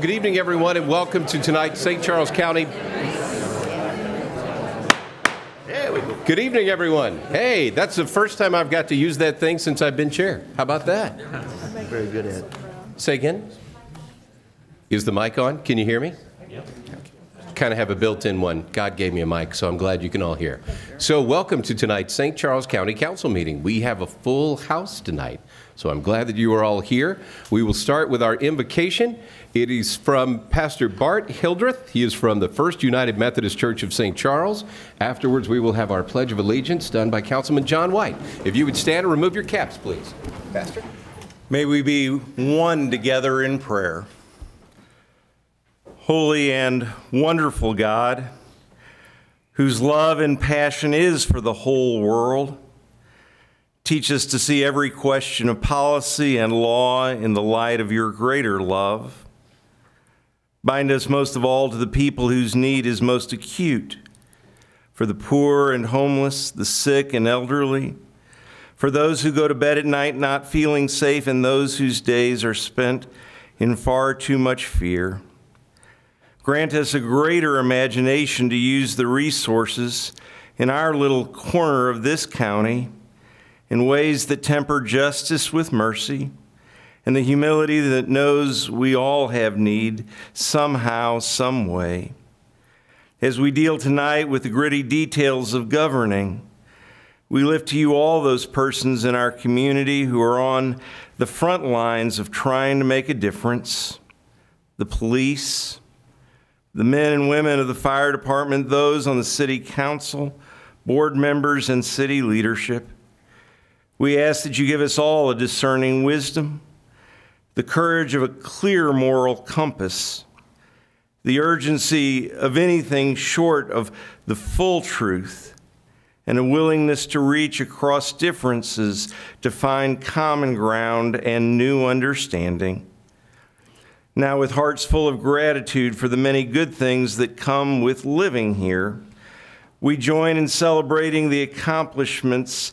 good evening, everyone, and welcome to tonight's St. Charles County. There we go. Good evening, everyone. Hey, that's the first time I've got to use that thing since I've been chair. How about that? Very good, Ed. Say again? Is the mic on? Can you hear me? Kind of have a built in one. God gave me a mic, so I'm glad you can all hear. So, welcome to tonight's St. Charles County Council meeting. We have a full house tonight, so I'm glad that you are all here. We will start with our invocation. It is from Pastor Bart Hildreth. He is from the First United Methodist Church of St. Charles. Afterwards, we will have our Pledge of Allegiance done by Councilman John White. If you would stand and remove your caps, please. Pastor? May we be one together in prayer. Holy and wonderful God, whose love and passion is for the whole world, teach us to see every question of policy and law in the light of your greater love. Bind us most of all to the people whose need is most acute, for the poor and homeless, the sick and elderly, for those who go to bed at night not feeling safe, and those whose days are spent in far too much fear. Grant us a greater imagination to use the resources in our little corner of this county in ways that temper justice with mercy and the humility that knows we all have need somehow, some way. As we deal tonight with the gritty details of governing, we lift to you all those persons in our community who are on the front lines of trying to make a difference the police, the men and women of the fire department, those on the city council, board members, and city leadership. We ask that you give us all a discerning wisdom, the courage of a clear moral compass, the urgency of anything short of the full truth and a willingness to reach across differences to find common ground and new understanding. Now, with hearts full of gratitude for the many good things that come with living here, we join in celebrating the accomplishments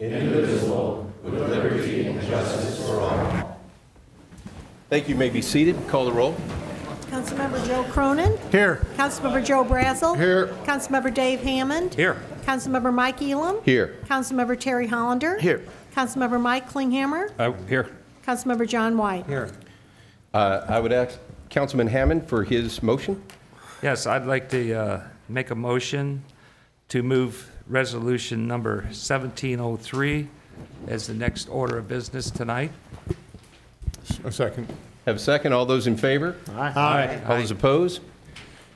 Thank you. You may be seated. Call the roll. Councilmember Joe Cronin. Here. Councilmember Joe Brazil. Here. Councilmember Dave Hammond. here. Councilmember Mike Elam. Here. Councilmember Terry Hollander. Here. Councilmember Mike Klinghammer. Uh, here. Councilmember John White. Here. Uh, I would ask Councilman Hammond for his motion. Yes, I'd like to uh, make a motion to move resolution number 1703 as the next order of business tonight. A second. Have a second. All those in favor? Aye. All those opposed?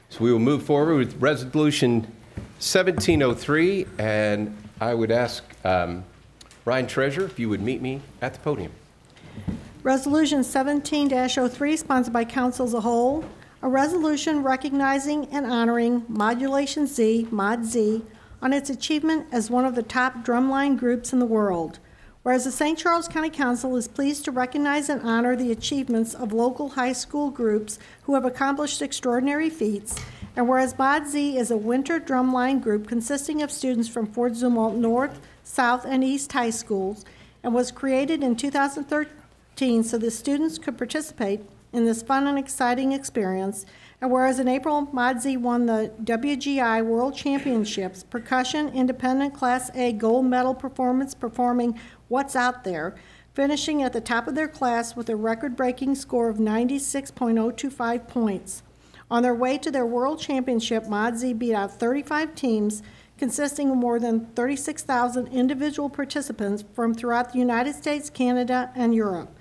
So we will move forward with Resolution 1703, and I would ask um, Ryan Treasure if you would meet me at the podium. Resolution 17-03, sponsored by council as a whole, a resolution recognizing and honoring Modulation Z, Mod Z, on its achievement as one of the top drumline groups in the world. Whereas the St. Charles County Council is pleased to recognize and honor the achievements of local high school groups who have accomplished extraordinary feats, And whereas Mod Z is a winter drumline group consisting of students from Fort Zumwalt North, South, and East High Schools, and was created in 2013 so the students could participate in this fun and exciting experience. And whereas in April, Mod Z won the WGI World Championships Percussion Independent Class A Gold Medal Performance performing What's Out There, finishing at the top of their class with a record-breaking score of 96.025 points. On their way to their World Championship, Mod Z beat out 35 teams consisting of more than 36,000 individual participants from throughout the United States, Canada, and Europe.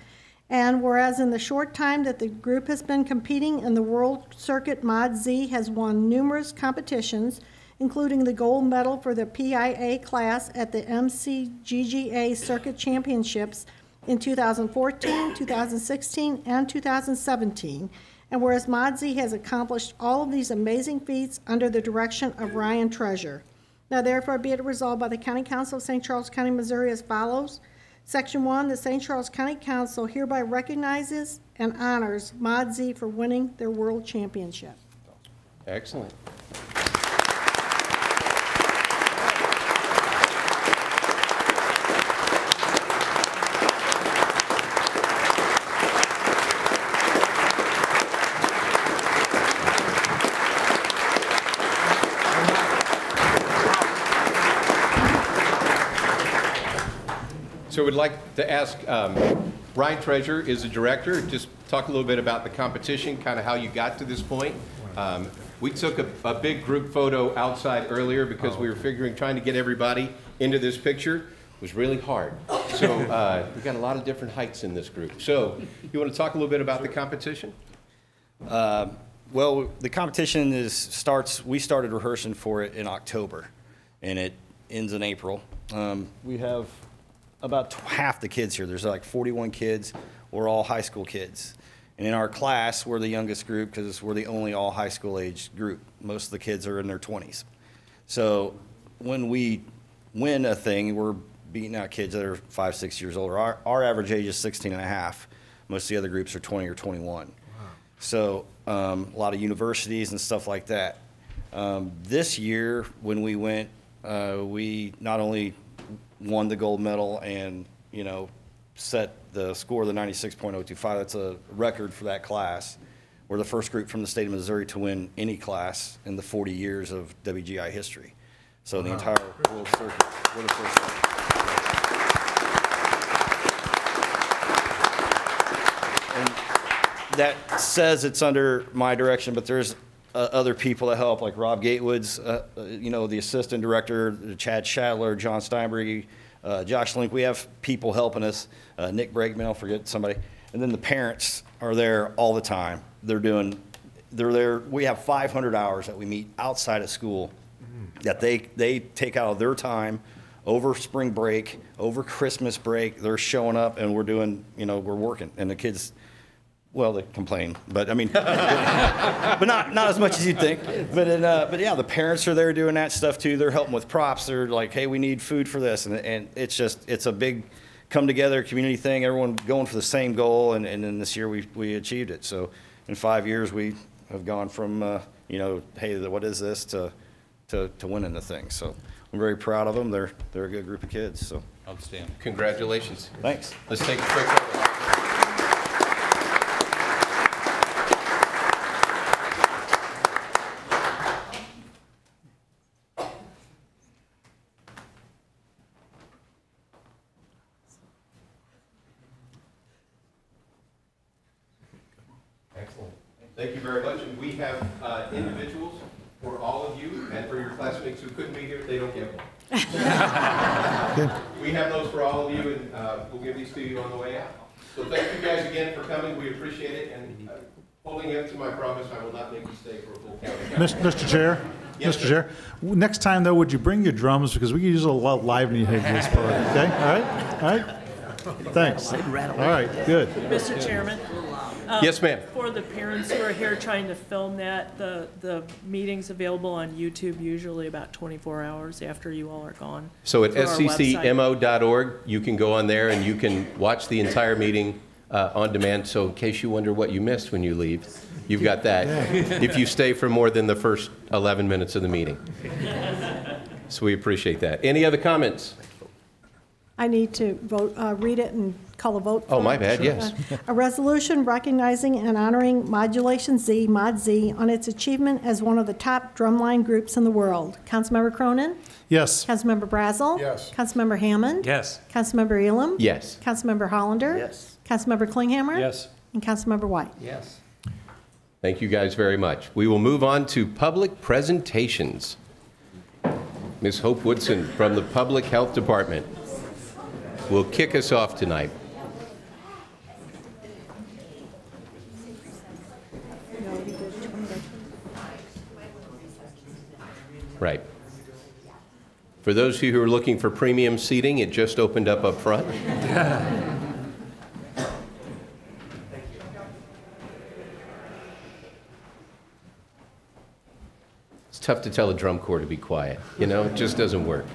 And whereas in the short time that the group has been competing in the World Circuit, Mod Z has won numerous competitions, including the gold medal for the PIA class at the MCCGA Circuit Championships in 2014, 2016, and 2017. And whereas Mod Z has accomplished all of these amazing feats under the direction of Ryan Treasure. Now therefore be it resolved by the County Council of St. Charles County, Missouri as follows. Section one, the St. Charles County Council hereby recognizes and honors Mod Z for winning their world championship. Excellent. We'd like to ask, um, Ryan Treasure is the director, just talk a little bit about the competition, kind of how you got to this point. Um, We took a, a big group photo outside earlier because we were figuring, trying to get everybody into this picture was really hard. So uh, we've got a lot of different heights in this group. So you want to talk a little bit about the competition? Well, the competition is starts. We started rehearsing for it in October, and it ends in April. Um, we have about half the kids here. There's like 41 kids. We're all high school kids, and in our class, we're the youngest group because we're the only all high school age group. Most of the kids are in their 20s. So when we win a thing, we're beating out kids that are five, six years older. Our, our average age is 16 and a half. Most of the other groups are 20 or 21. So um, a lot of universities and stuff like that. Um, this year, when we went, uh, we not only won the gold medal and you know set the score of the 96.025. That's a record for that class. We're the first group from the state of Missouri to win any class in the 40 years of WGI history. So the entire world circuit, we're the first one. that says it's under my direction, but there's uh, other people that help, like Rob Gatewood's, uh, uh, you know, the assistant director, Chad Shadler, John Steinberg, uh, Josh Link. We have people helping us. Uh, Nick Bregman, I'll forget somebody. And then the parents are there all the time. They're doing, they're there. We have 500 hours that we meet outside of school that they, they take out of their time over spring break, over Christmas break. They're showing up and we're doing, you know, we're working. And the kids, well, they complain, but I mean, but not not as much as you'd think. But then, uh, but yeah, the parents are there doing that stuff too. They're helping with props. They're like, hey, we need food for this, and and it's just it's a big come together community thing. Everyone going for the same goal, and and then this year we we achieved it. So in five years we have gone from uh, you know, hey, what is this to to to winning the thing. So I'm very proud of them. They're they're a good group of kids. So Outstanding. Congratulations. thanks. Let's take a quick Thank you very much. And we have uh, individuals for all of you and for your classmates who couldn't be here, they don't get one. We have those for all of you, and uh, we'll give these to you on the way out. So thank you guys again for coming, we appreciate it, and uh, holding up to my promise, I will not make you stay for a full county. Mis- Mr. Chair? Yes, Mr. sir. Chair, next time though, would you bring your drums, because we could use a lot of livelihood in this part, okay? All right, all right? Thanks. All right, good. Mr. Chairman, Yes, ma'am. for the parents who are here trying to film that, the, the meeting's available on YouTube usually about 24 hours after you all are gone. So at through our website. sccmo.org, you can go on there and you can watch the entire meeting uh, on demand, so in case you wonder what you missed when you leave, you've got that. If you stay for more than the first 11 minutes of the meeting. So we appreciate that. Any other comments? I need to vote, uh, read it and call a vote. Oh, for my it. bad, yes. Uh, A resolution recognizing and honoring Modulation Z, Mod Z, on its achievement as one of the top drumline groups in the world. Councilmember Cronin? Yes. Councilmember Brazil? Yes. Councilmember Hammond? Yes. Councilmember Elam? Yes. Councilmember Hollander? Yes. Councilmember Klinghammer? Yes. And Councilmember White? Yes. Thank you guys very much. We will move on to public presentations. Ms. Hope Woodson from the Public Health Department will kick us off tonight. Right. For those of you who are looking for premium seating, it just opened up up front. It's tough to tell a drum corps to be quiet, you know? It just doesn't work.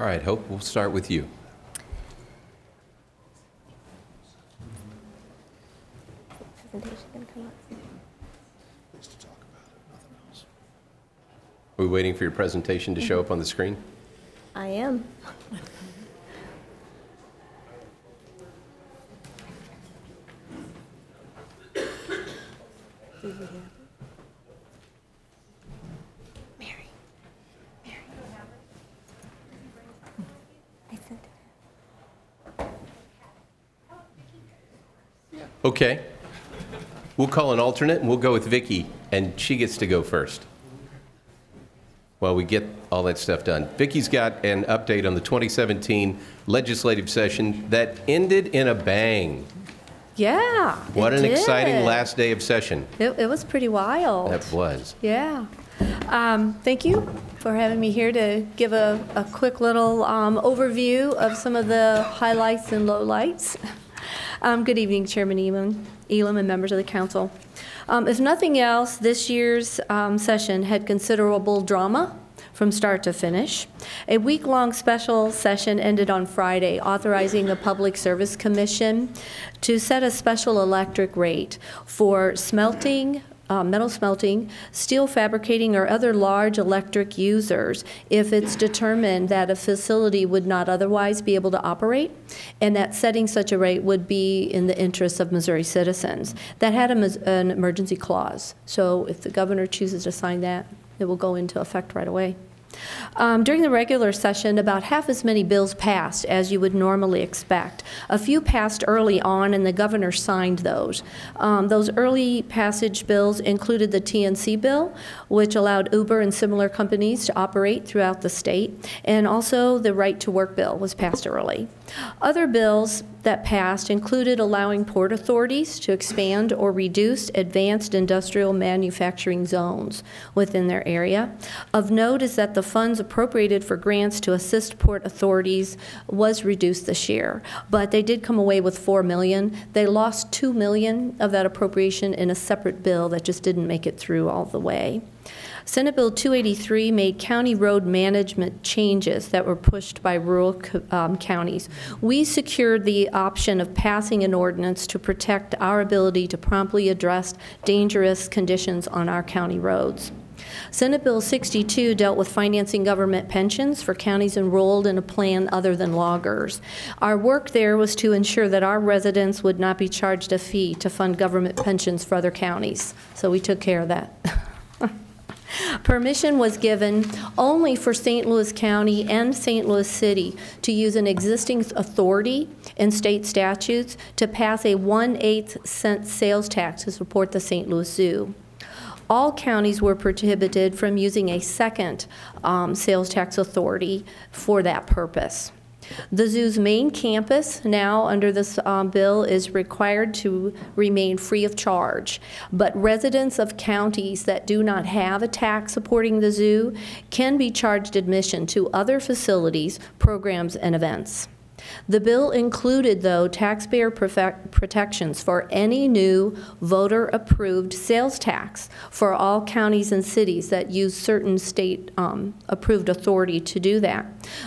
All right, Hope, we'll start with you. presentation gonna come up? Are we waiting for your presentation to show up on the screen? I am. Mary. Mary. I sent it. Okay. We'll call an alternate, and we'll go with Vicky, and she gets to go first while we get all that stuff done. Vicky's got an update on the 2017 legislative session that ended in a bang. Yeah. What an exciting last day of session It, it was pretty wild. that was. Yeah. Um, Thank you for having me here to give a, a quick little um, overview of some of the highlights and lowlights. Um, Good evening, Chairman Elam, Elam and members of the council. Um, If nothing else, this year's um, session had considerable drama from start to finish. A week-long special session ended on Friday, authorizing the Public Service Commission to set a special electric rate for smelting, uh, metal smelting, steel fabricating, or other large electric users if it's determined that a facility would not otherwise be able to operate, and that setting such a rate would be in the interests of Missouri citizens. That had a an emergency clause, so if the governor chooses to sign that, it will go into effect right away. Um, During the regular session, about half as many bills passed as you would normally expect. A few passed early on, and the governor signed those. Um, Those early passage bills included the TNC bill, which allowed Uber and similar companies to operate throughout the state, and also the Right to Work bill was passed early. Other bills that passed included allowing port authorities to expand or reduce advanced industrial manufacturing zones within their area. Of note is that the funds appropriated for grants to assist port authorities was reduced this year, but they did come away with 4 million. They lost 2 million of that appropriation in a separate bill that just didn't make it through all the way. Senate Bill 283 made county road management changes that were pushed by rural um, counties. We secured the option of passing an ordinance to protect our ability to promptly address dangerous conditions on our county roads. Senate Bill 62 dealt with financing government pensions for counties enrolled in a plan other than LAGERS. Our work there was to ensure that our residents would not be charged a fee to fund government pensions for other counties, so we took care of that. Permission was given only for St. Louis County and St. Louis City to use an existing authority in state statutes to pass a 1/8 cent sales tax to support the St. Louis Zoo. All counties were prohibited from using a second um, sales tax authority for that purpose. The zoo's main campus, now under this um, bill, is required to remain free of charge. But residents of counties that do not have a tax supporting the zoo can be charged admission to other facilities, programs, and events. The bill included, though, taxpayer protections for any new voter-approved sales tax for all counties and cities that use certain state-approved um, authority to do that.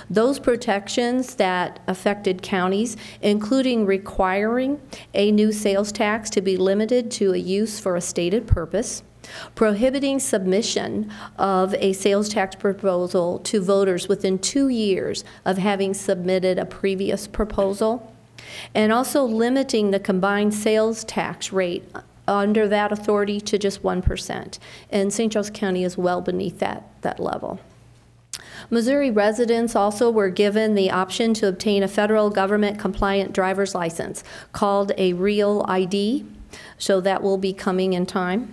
Those protections that affected counties, including requiring a new sales tax to be limited to a use for a stated purpose, prohibiting submission of a sales tax proposal to voters within two years of having submitted a previous proposal, and also limiting the combined sales tax rate under that authority to just 1%. And St. Charles County is well beneath that, that level. Missouri residents also were given the option to obtain a federal government compliant driver's license called a Real ID, so that will be coming in time.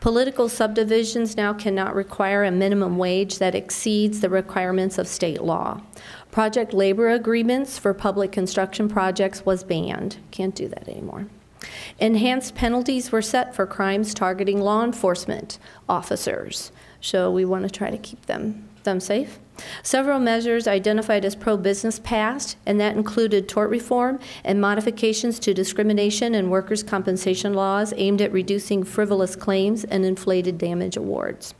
Political subdivisions now cannot require a minimum wage that exceeds the requirements of state law. Project labor agreements for public construction projects was banned. Can't do that anymore. Enhanced penalties were set for crimes targeting law enforcement officers. So we want to try to keep them, them safe. Several measures identified as pro-business passed, and that included tort reform and modifications to discrimination and workers' compensation laws aimed at reducing frivolous claims and inflated damage awards.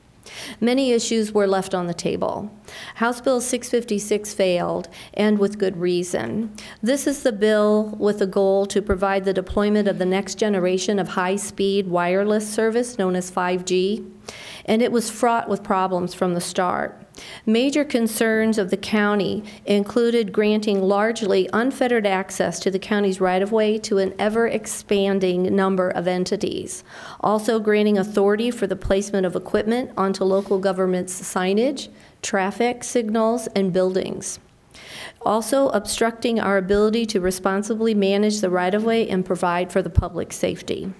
Many issues were left on the table. House Bill 656 failed, and with good reason. This is the bill with a goal to provide the deployment of the next generation of high speed wireless service known as 5G, and it was fraught with problems from the start. Major concerns of the county included granting largely unfettered access to the county's right of way to an ever expanding number of entities. Also, granting authority for the placement of equipment onto local government's signage, traffic signals, and buildings. Also, obstructing our ability to responsibly manage the right of way and provide for the public safety.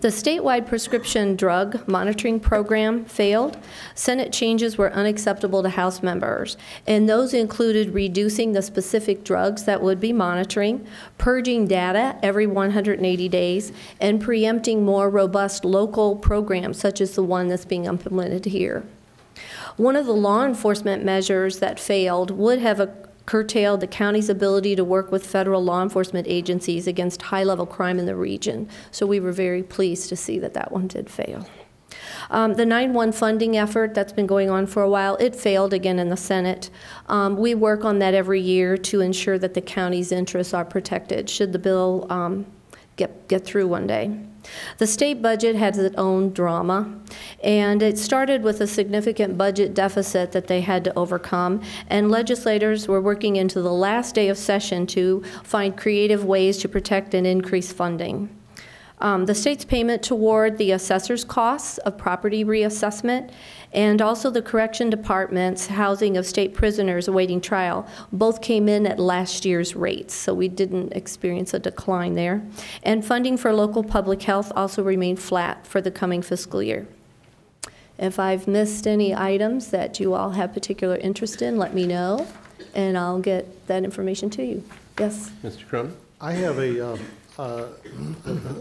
The statewide prescription drug monitoring program failed. Senate changes were unacceptable to House members, and those included reducing the specific drugs that would be monitoring, purging data every 180 days, and preempting more robust local programs such as the one that's being implemented here. One of the law enforcement measures that failed would have curtailed the county's ability to work with federal law enforcement agencies against high-level crime in the region. So we were very pleased to see that that one did fail. Um, the 9-1 funding effort that's been going on for a while, it failed again in the Senate. Um, we work on that every year to ensure that the county's interests are protected should the bill um, get, get through one day. The state budget has its own drama, and it started with a significant budget deficit that they had to overcome, and legislators were working into the last day of session to find creative ways to protect and increase funding. Um, the state's payment toward the assessor's costs of property reassessment and also the correction department's housing of state prisoners awaiting trial both came in at last year's rates, so we didn't experience a decline there. And funding for local public health also remained flat for the coming fiscal year. If I've missed any items that you all have particular interest in, let me know, and I'll get that information to you. Yes? Mr. Cronin? I have a, um, uh,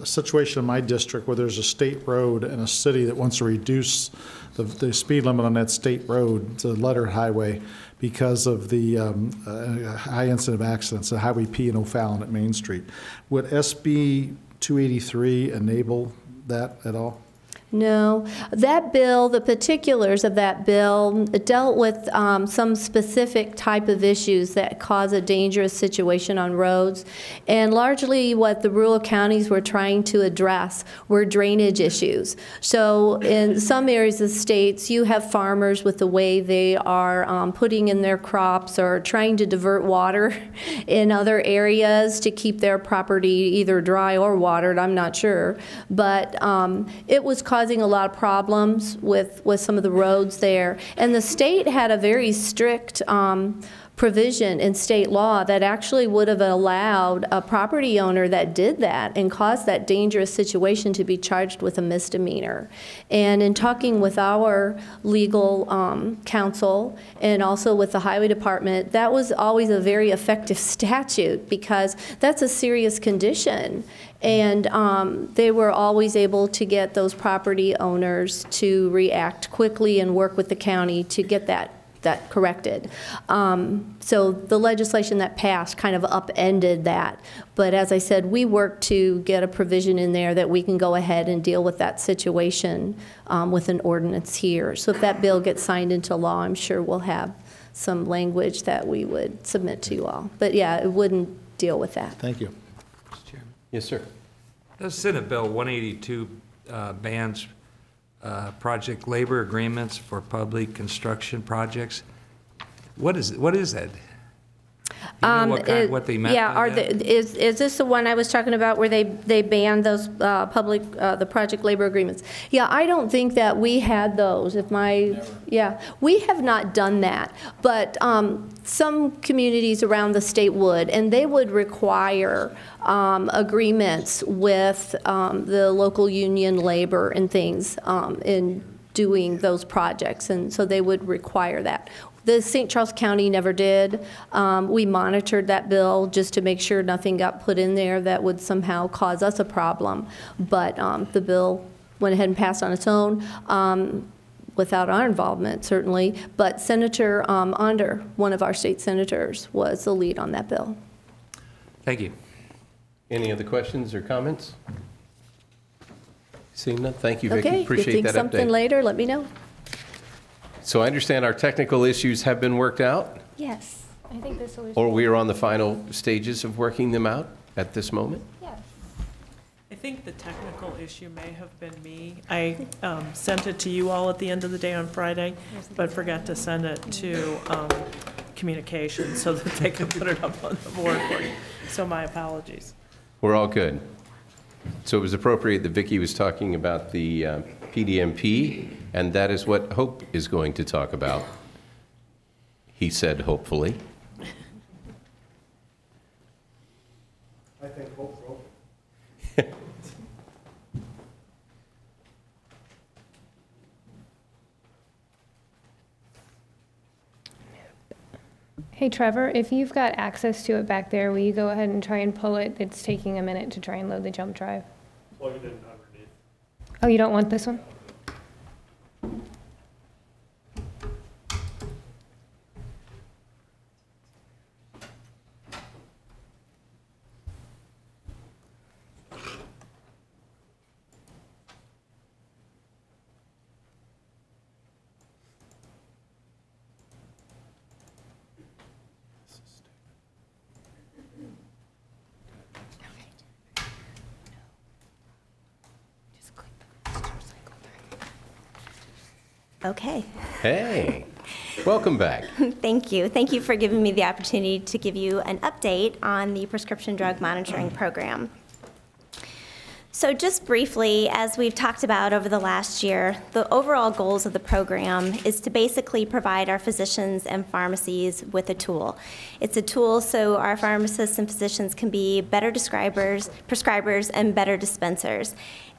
a situation in my district where there's a state road and a city that wants to reduce the, the speed limit on that state road, it's a lettered highway, because of the um, uh, high incident of accidents, the Highway P in O'Fallon at Main Street. Would SB 283 enable that at all? No. That bill, the particulars of that bill, dealt with um, some specific type of issues that cause a dangerous situation on roads. And largely what the rural counties were trying to address were drainage issues. So in some areas of the states, you have farmers with the way they are um, putting in their crops or trying to divert water in other areas to keep their property either dry or watered, I'm not sure. But um, it was causing a lot of problems with, with some of the roads there. And the state had a very strict um, provision in state law that actually would have allowed a property owner that did that and caused that dangerous situation to be charged with a misdemeanor. And in talking with our legal um, counsel and also with the highway department, that was always a very effective statute because that's a serious condition. And um, they were always able to get those property owners to react quickly and work with the county to get that that corrected. Um, so the legislation that passed kind of upended that. But as I said, we worked to get a provision in there that we can go ahead and deal with that situation um, with an ordinance here. So if that bill gets signed into law, I'm sure we'll have some language that we would submit to you all. But yeah, it wouldn't deal with that. Thank you. Yes, sir. The Senate Bill 182 uh, bans uh, project labor agreements for public construction projects. What is, what is that? You know Um, what kind, it- what they meant Yeah, are the, is, is this the one I was talking about where they, they banned those, uh, public, uh, the project labor agreements? Yeah, I don't think that we had those, if my, yeah, we have not done that. But, um, some communities around the state would, and they would require, um, agreements with, um, the local union labor and things, um, in doing those projects, and so they would require that. The St. Charles County never did. Um, We monitored that bill just to make sure nothing got put in there that would somehow cause us a problem. But um, the bill went ahead and passed on its own, um, without our involvement, certainly. But Senator um, Onder, one of our state senators, was the lead on that bill. Thank you. Any other questions or comments? Seeing none, thank you, Vicki. Okay, if you think that something update. later, let me know. So I understand our technical issues have been worked out, Yes, I think the solution. or we are on the final stages of working them out at this moment? Yes. I think the technical issue may have been me. I um, sent it to you all at the end of the day on Friday, but forgot to send it to um, communications so that they could put it up on the board for you. So my apologies. We're all good. So it was appropriate that Vicki was talking about the uh, PDMP, and that is what Hope is going to talk about. He said, hopefully. I think hopeful. Hey Trevor, if you've got access to it back there, will you go ahead and try and pull it? It's taking a minute to try and load the jump drive. Plug it in underneath. Oh, you don't want this one? Okay, Hey, welcome back. thank you. Thank you for giving me the opportunity to give you an update on the prescription drug monitoring program. So just briefly, as we've talked about over the last year, the overall goals of the program is to basically provide our physicians and pharmacies with a tool. It's a tool so our pharmacists and physicians can be better describers, prescribers, and better dispensers.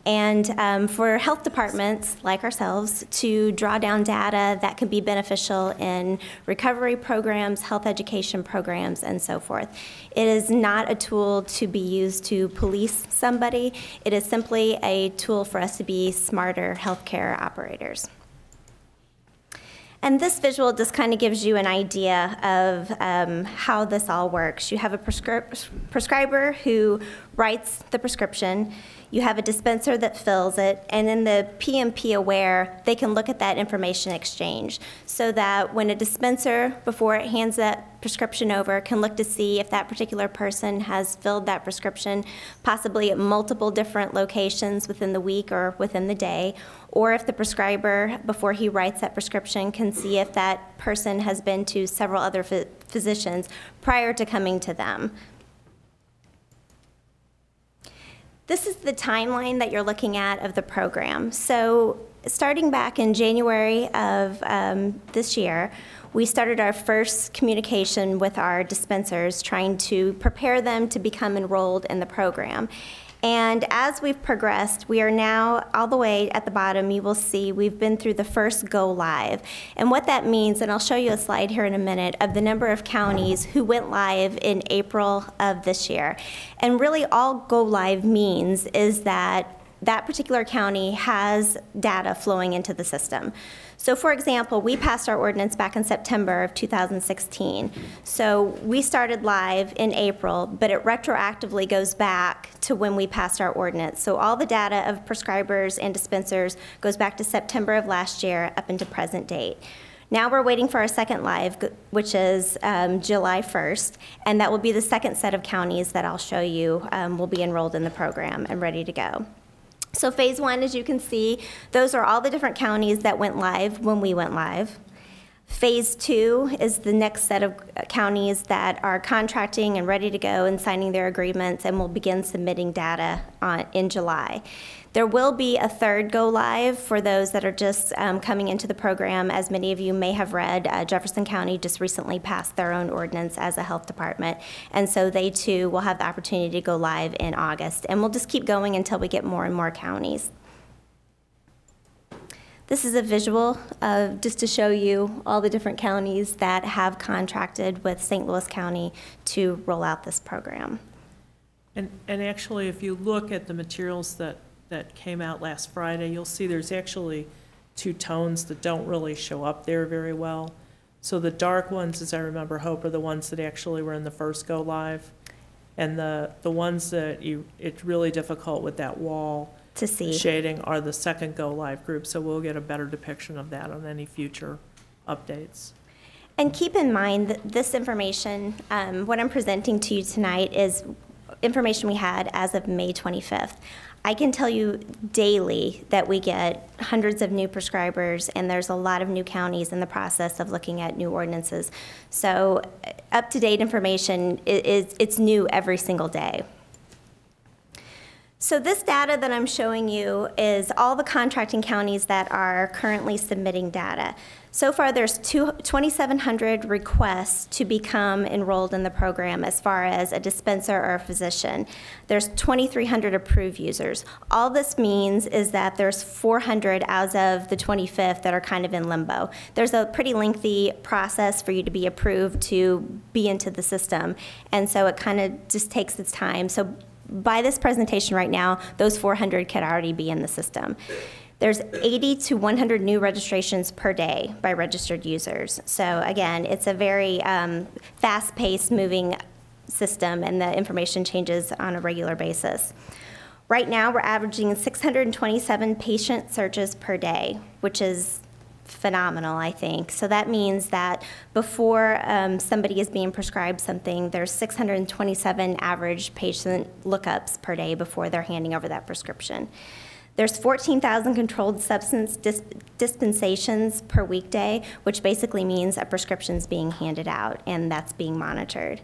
And um, for health departments like ourselves to draw down data that can be beneficial in recovery programs, health education programs, and so forth. It is not a tool to be used to police somebody. It is simply a tool for us to be smarter healthcare operators. And this visual just kind of gives you an idea of um, how this all works. You have a prescri- prescriber who writes the prescription. You have a dispenser that fills it, and in the PMP AWARxE, they can look at that information exchange so that when a dispenser, before it hands that prescription over, can look to see if that particular person has filled that prescription, possibly at multiple different locations within the week or within the day, or if the prescriber, before he writes that prescription, can see if that person has been to several other physicians prior to coming to them. This is the timeline that you're looking at of the program. So, starting back in January of um, this year, we started our first communication with our dispensers, trying to prepare them to become enrolled in the program. And as we've progressed, we are now all the way at the bottom. You will see we've been through the first go live. And what that means, and I'll show you a slide here in a minute, of the number of counties who went live in April of this year. And really, all go live means is that that particular county has data flowing into the system. So for example, we passed our ordinance back in September of 2016. So we started live in April, but it retroactively goes back to when we passed our ordinance. So all the data of prescribers and dispensers goes back to September of last year up into present date. Now we're waiting for our second live, which is um, July 1st, and that will be the second set of counties that I'll show you um, will be enrolled in the program and ready to go. So phase one, as you can see, those are all the different counties that went live when we went live. Phase two is the next set of counties that are contracting and ready to go and signing their agreements and will begin submitting data on, in July. There will be a third go live for those that are just um, coming into the program. As many of you may have read, uh, Jefferson County just recently passed their own ordinance as a health department. And so they too will have the opportunity to go live in August. And we'll just keep going until we get more and more counties. This is a visual of, just to show you all the different counties that have contracted with St. Louis County to roll out this program. And, and actually, if you look at the materials that, that came out last Friday, you'll see there's actually two tones that don't really show up there very well. So the dark ones, as I remember, Hope, are the ones that actually were in the first go live. And the, the ones that you, it's really difficult with that wall To see. shading are the second go live group. So we'll get a better depiction of that on any future updates. And keep in mind that this information, um, what I'm presenting to you tonight is information we had as of May 25th. I can tell you daily that we get hundreds of new prescribers, and there's a lot of new counties in the process of looking at new ordinances. So uh, up-to-date information is, it's new every single day. So this data that I'm showing you is all the contracting counties that are currently submitting data. So far, there's two- 2,700 requests to become enrolled in the program as far as a dispenser or a physician. There's 2,300 approved users. All this means is that there's 400 as of the 25th that are kind of in limbo. There's a pretty lengthy process for you to be approved to be into the system, and so it kind of just takes its time. So by this presentation right now, those 400 could already be in the system. There's 80 to 100 new registrations per day by registered users. So again, it's a very um, fast-paced moving system, and the information changes on a regular basis. Right now, we're averaging 627 patient searches per day, which is phenomenal, I think. So that means that before um, somebody is being prescribed something, there's 627 average patient lookups per day before they're handing over that prescription. There's 14,000 controlled substance dis- dispensations per weekday, which basically means a prescription's being handed out and that's being monitored.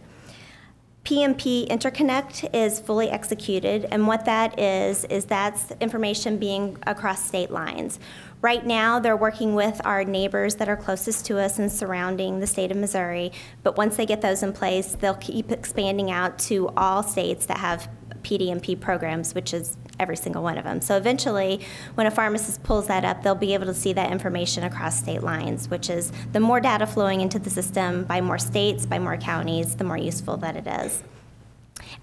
PMP Interconnect is fully executed, and what that is, is that's information being across state lines. Right now, they're working with our neighbors that are closest to us and surrounding the state of Missouri, but once they get those in place, they'll keep expanding out to all states that have PDMP programs, which is every single one of them. So eventually, when a pharmacist pulls that up, they'll be able to see that information across state lines, which is the more data flowing into the system by more states, by more counties, the more useful that it is.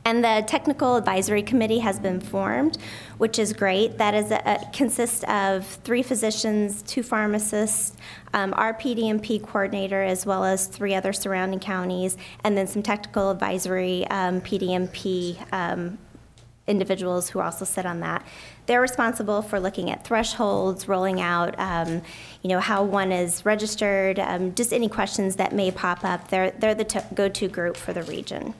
And the technical advisory committee has been formed, which is great. That is a, a- consists of three physicians, two pharmacists, um, our PDMP coordinator, as well as three other surrounding counties, and then some technical advisory um, PDMP um, individuals who also sit on that. They're responsible for looking at thresholds, rolling out, um, you know, how one is registered, um, just any questions that may pop up. They're, they're the go-to group for the region.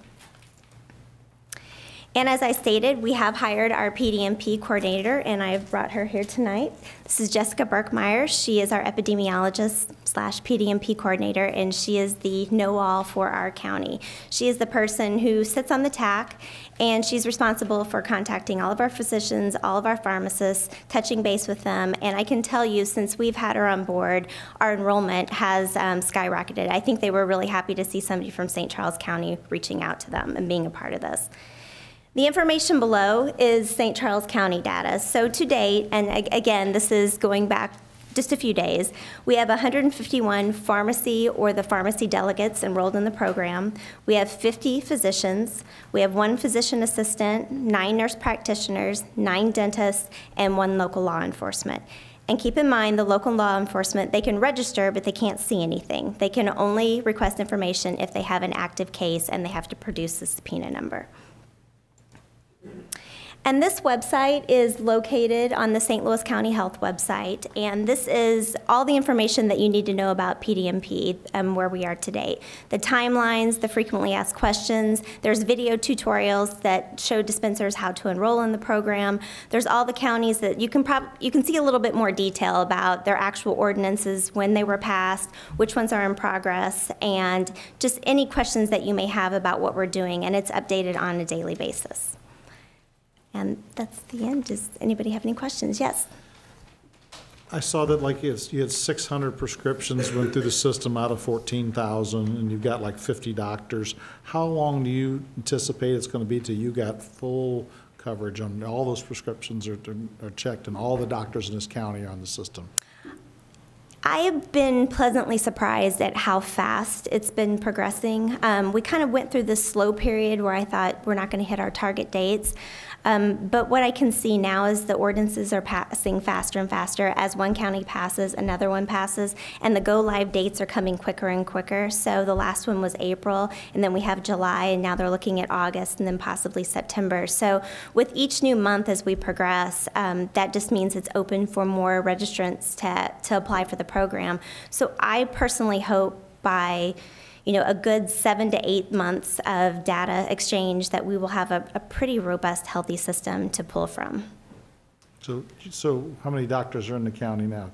And as I stated, we have hired our PDMP coordinator, and I've brought her here tonight. This is Jessica Burkmeyer. She is our epidemiologist slash PDMP coordinator, and she is the know-all for our county. She is the person who sits on the TAC, and she's responsible for contacting all of our physicians, all of our pharmacists, touching base with them. And I can tell you, since we've had her on board, our enrollment has um, skyrocketed. I think they were really happy to see somebody from St. Charles County reaching out to them and being a part of this. The information below is St. Charles County data. So to date, and again, this is going back just a few days, we have 151 pharmacy or the pharmacy delegates enrolled in the program. We have 50 physicians. We have one physician assistant, nine nurse practitioners, nine dentists, and one local law enforcement. And keep in mind, the local law enforcement, they can register, but they can't see anything. They can only request information if they have an active case and they have to produce the subpoena number. And this website is located on the St. Louis County Health website. And this is all the information that you need to know about PDMP and um, where we are today. The timelines, the frequently asked questions. There's video tutorials that show dispensers how to enroll in the program. There's all the counties that you can you can see a little bit more detail about their actual ordinances, when they were passed, which ones are in progress, and just any questions that you may have about what we're doing. And it's updated on a daily basis. And that's the end. Does anybody have any questions? Yes. I saw that like you had 600 prescriptions went through the system out of 14,000, and you've got like 50 doctors. How long do you anticipate it's going to be till you got full coverage on all those prescriptions are, are checked and all the doctors in this county are on the system? I have been pleasantly surprised at how fast it's been progressing. Um, we kind of went through this slow period where I thought we're not going to hit our target dates. Um, but what I can see now is the ordinances are passing faster and faster. As one county passes, another one passes, and the go live dates are coming quicker and quicker. So the last one was April, and then we have July, and now they're looking at August, and then possibly September. So with each new month as we progress, um, that just means it's open for more registrants to, to apply for the program. So I personally hope by you know, a good seven to eight months of data exchange that we will have a, a pretty robust, healthy system to pull from. So, so how many doctors are in the county now?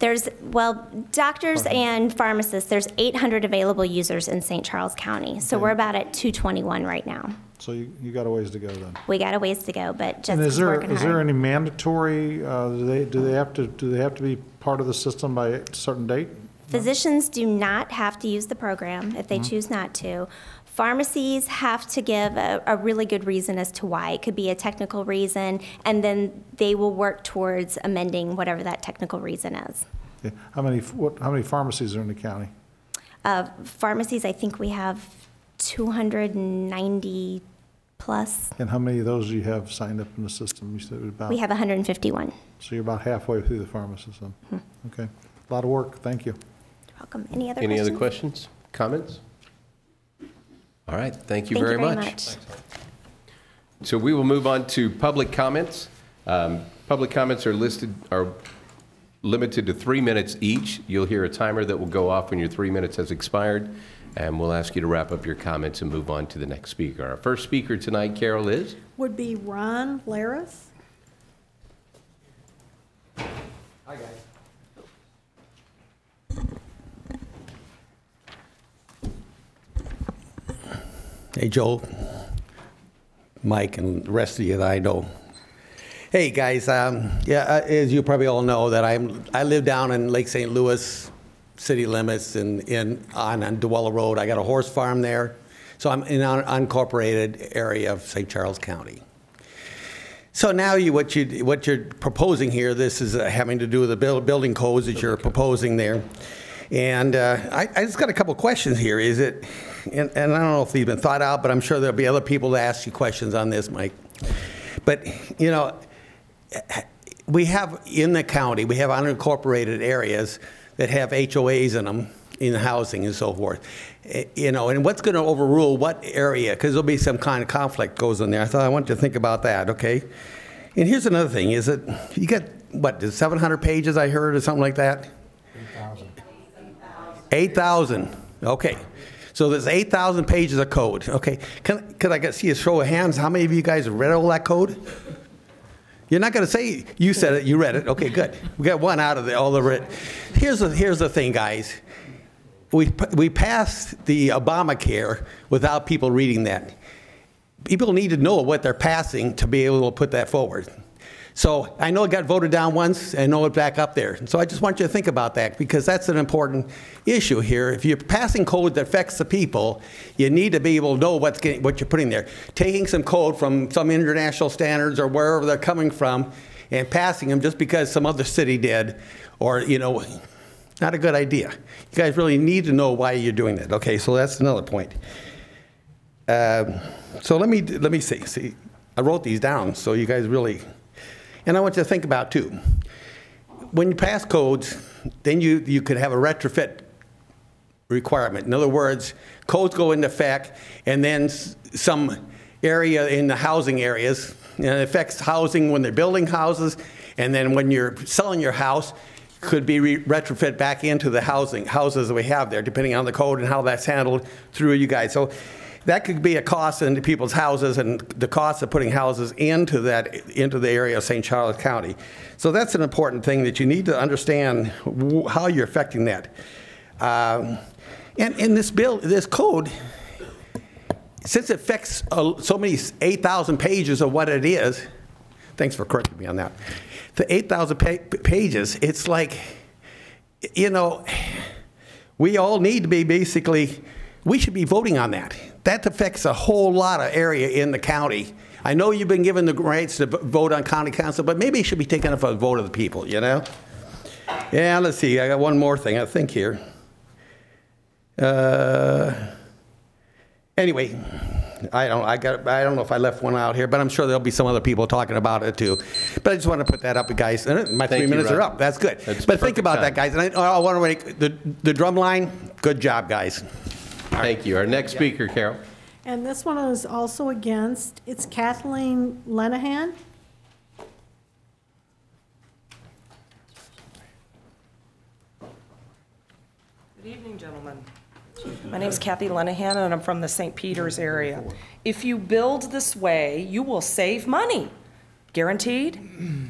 There's, well, doctors and pharmacists, there's 800 available users in St. Charles County. So Okay. we're about at 221 right now. So you, you got a ways to go then. We got a ways to go, but And is there, there any mandatory, uh, do they, do they have to, do they have to be part of the system by a certain date? Physicians do not have to use the program if they choose not to. Pharmacies have to give a, a really good reason as to why. It could be a technical reason, and then they will work towards amending whatever that technical reason is. Okay. How many, what, how many pharmacies are in the county? Uh, Pharmacies, I think we have 290 plus. And how many of those do you have signed up in the system? You said about, We have 151. so you're about halfway through the pharmacist then? Hmm. Okay. A lot of work. Thank you. Welcome. Any other Any questions? other questions, comments? All right, thank you Thank very you very much. much. So we will move on to public comments. Um, Public comments are listed, are limited to three minutes each. You'll hear a timer that will go off when your three minutes has expired, and we'll ask you to wrap up your comments and move on to the next speaker. Our first speaker tonight, Carol, is? Would be Ron Laris. Hey, Joe, Mike, and the rest of you that I know. Hey, guys, um, yeah, uh, as you probably all know, that I'm, I live down in Lake St. Louis city limits and in, on, on Duello Road. I got a horse farm there, so I'm in an unincorporated area of St. Charles County. So now you, what you, what you're proposing here, this is uh, having to do with the buil- building codes that you're proposing there. And uh, I, I just got a couple questions here. Is it, and, and I don't know if these have been thought out, but I'm sure there'll be other people to ask you questions on this, Mike. But, you know, we have in the county, we have unincorporated areas that have HOAs in them, in housing and so forth. Eh, You know, and what's going to overrule what area? Because there'll be some kind of conflict goes in there. I thought I wanted to think about that, okay? And here's another thing, is that you got, what, 700 pages I heard or something like that? 8,000. 8,000, okay. So there's 8,000 pages of code, okay? Can, could I see a show of hands? How many of you guys read all that code? You're not going to say you said it, you read it. Okay, good. We got one out of the, all the writ. Here's the, here's the thing, guys. We, we passed the Obamacare without people reading that. People need to know what they're passing to be able to put that forward. So I know it got voted down once, and I know it's back up there. So I just want you to think about that because that's an important issue here. If you're passing code that affects the people, you need to be able to know what's getting, what you're putting there. Taking some code from some international standards or wherever they're coming from and passing them just because some other city did, or, you know, not a good idea. You guys really need to know why you're doing that. Okay, so that's another point. Um, so let me let me see. See, I wrote these down so you guys really, and I want you to think about too. When you pass codes, then you you could have a retrofit requirement. In other words, codes go into effect, and then some area in the housing areas, and it affects housing when they're building houses, and then when you're selling your house, could be re- retrofit back into the housing houses that we have there, depending on the code and how that's handled through you guys. So that could be a cost into people's houses and the cost of putting houses into that into the area of St. Charles County. So that's an important thing that you need to understand how you're affecting that. Um, and in this bill, this code, since it affects uh, so many 8,000 pages of what it is, thanks for correcting me on that. The 8,000 pa- pages, it's like, you know, we all need to be basically, we should be voting on that. That affects a whole lot of area in the county. I know you've been given the rights to vote on county council, but maybe it should be taken up a vote of the people, you know? Yeah, let's see, I got one more thing I think here. Uh, Anyway, I don't, I got, I don't know if I left one out here, but I'm sure there'll be some other people talking about it too. But I just want to put that up, guys. My Thank three you, minutes are up. That's good. That's But think about time. that, guys. And I, I want to make, the, the drum line, good job, guys. Thank you. Our next speaker, Carol. And this one is also against, it's Kathleen Lenahan. Good evening, gentlemen. My name is Kathy Lenahan, and I'm from the St. Peters area. If you build this way, you will save money. Guaranteed?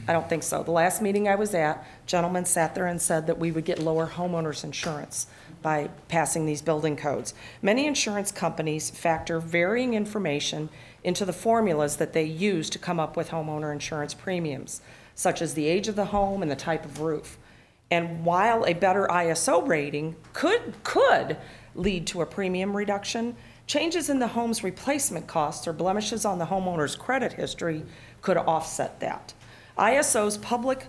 I don't think so. The last meeting I was at, gentlemen sat there and said that we would get lower homeowners insurance by passing these building codes. Many insurance companies factor varying information into the formulas that they use to come up with homeowner insurance premiums, such as the age of the home and the type of roof. And while a better ISO rating could, could lead to a premium reduction, changes in the home's replacement costs or blemishes on the homeowner's credit history could offset that. ISO's Public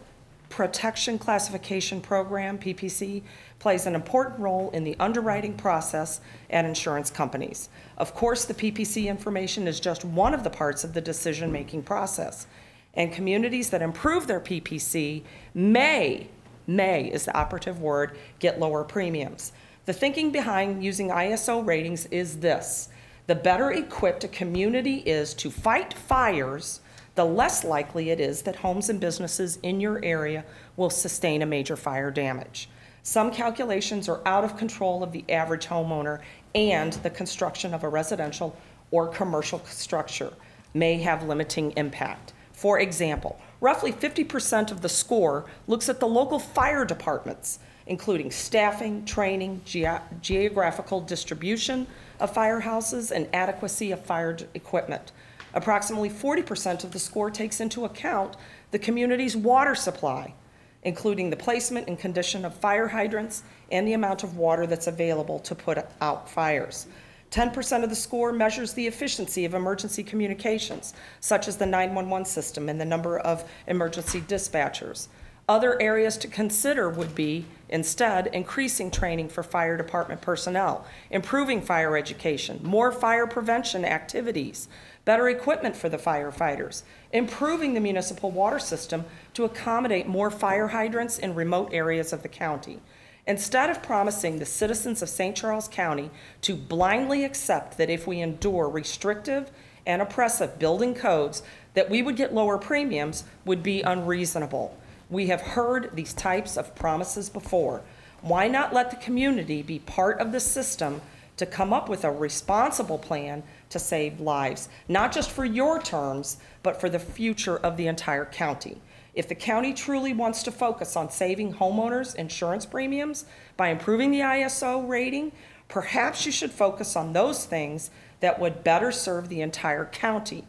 Protection Classification Program, PPC, plays an important role in the underwriting process at insurance companies. Of course, the PPC information is just one of the parts of the decision-making process. And communities that improve their PPC may, may is the operative word, get lower premiums. The thinking behind using ISO ratings is this. The better equipped a community is to fight fires, the less likely it is that homes and businesses in your area will sustain a major fire damage. Some calculations are out of control of the average homeowner, and the construction of a residential or commercial structure may have limiting impact. For example, roughly 50% of the score looks at the local fire departments, including staffing, training, geo- geographical distribution of firehouses, and adequacy of fire equipment. Approximately 40% of the score takes into account the community's water supply, including the placement and condition of fire hydrants and the amount of water that's available to put out fires. 10% of the score measures the efficiency of emergency communications, such as the 911 system and the number of emergency dispatchers. Other areas to consider would be, instead, increasing training for fire department personnel, improving fire education, more fire prevention activities, better equipment for the firefighters, improving the municipal water system to accommodate more fire hydrants in remote areas of the county. Instead of promising the citizens of St. Charles County to blindly accept that if we endure restrictive and oppressive building codes, that we would get lower premiums would be unreasonable. We have heard these types of promises before. Why not let the community be part of the system to come up with a responsible plan to save lives, not just for your terms, but for the future of the entire county. If the county truly wants to focus on saving homeowners' insurance premiums by improving the ISO rating, perhaps you should focus on those things that would better serve the entire county.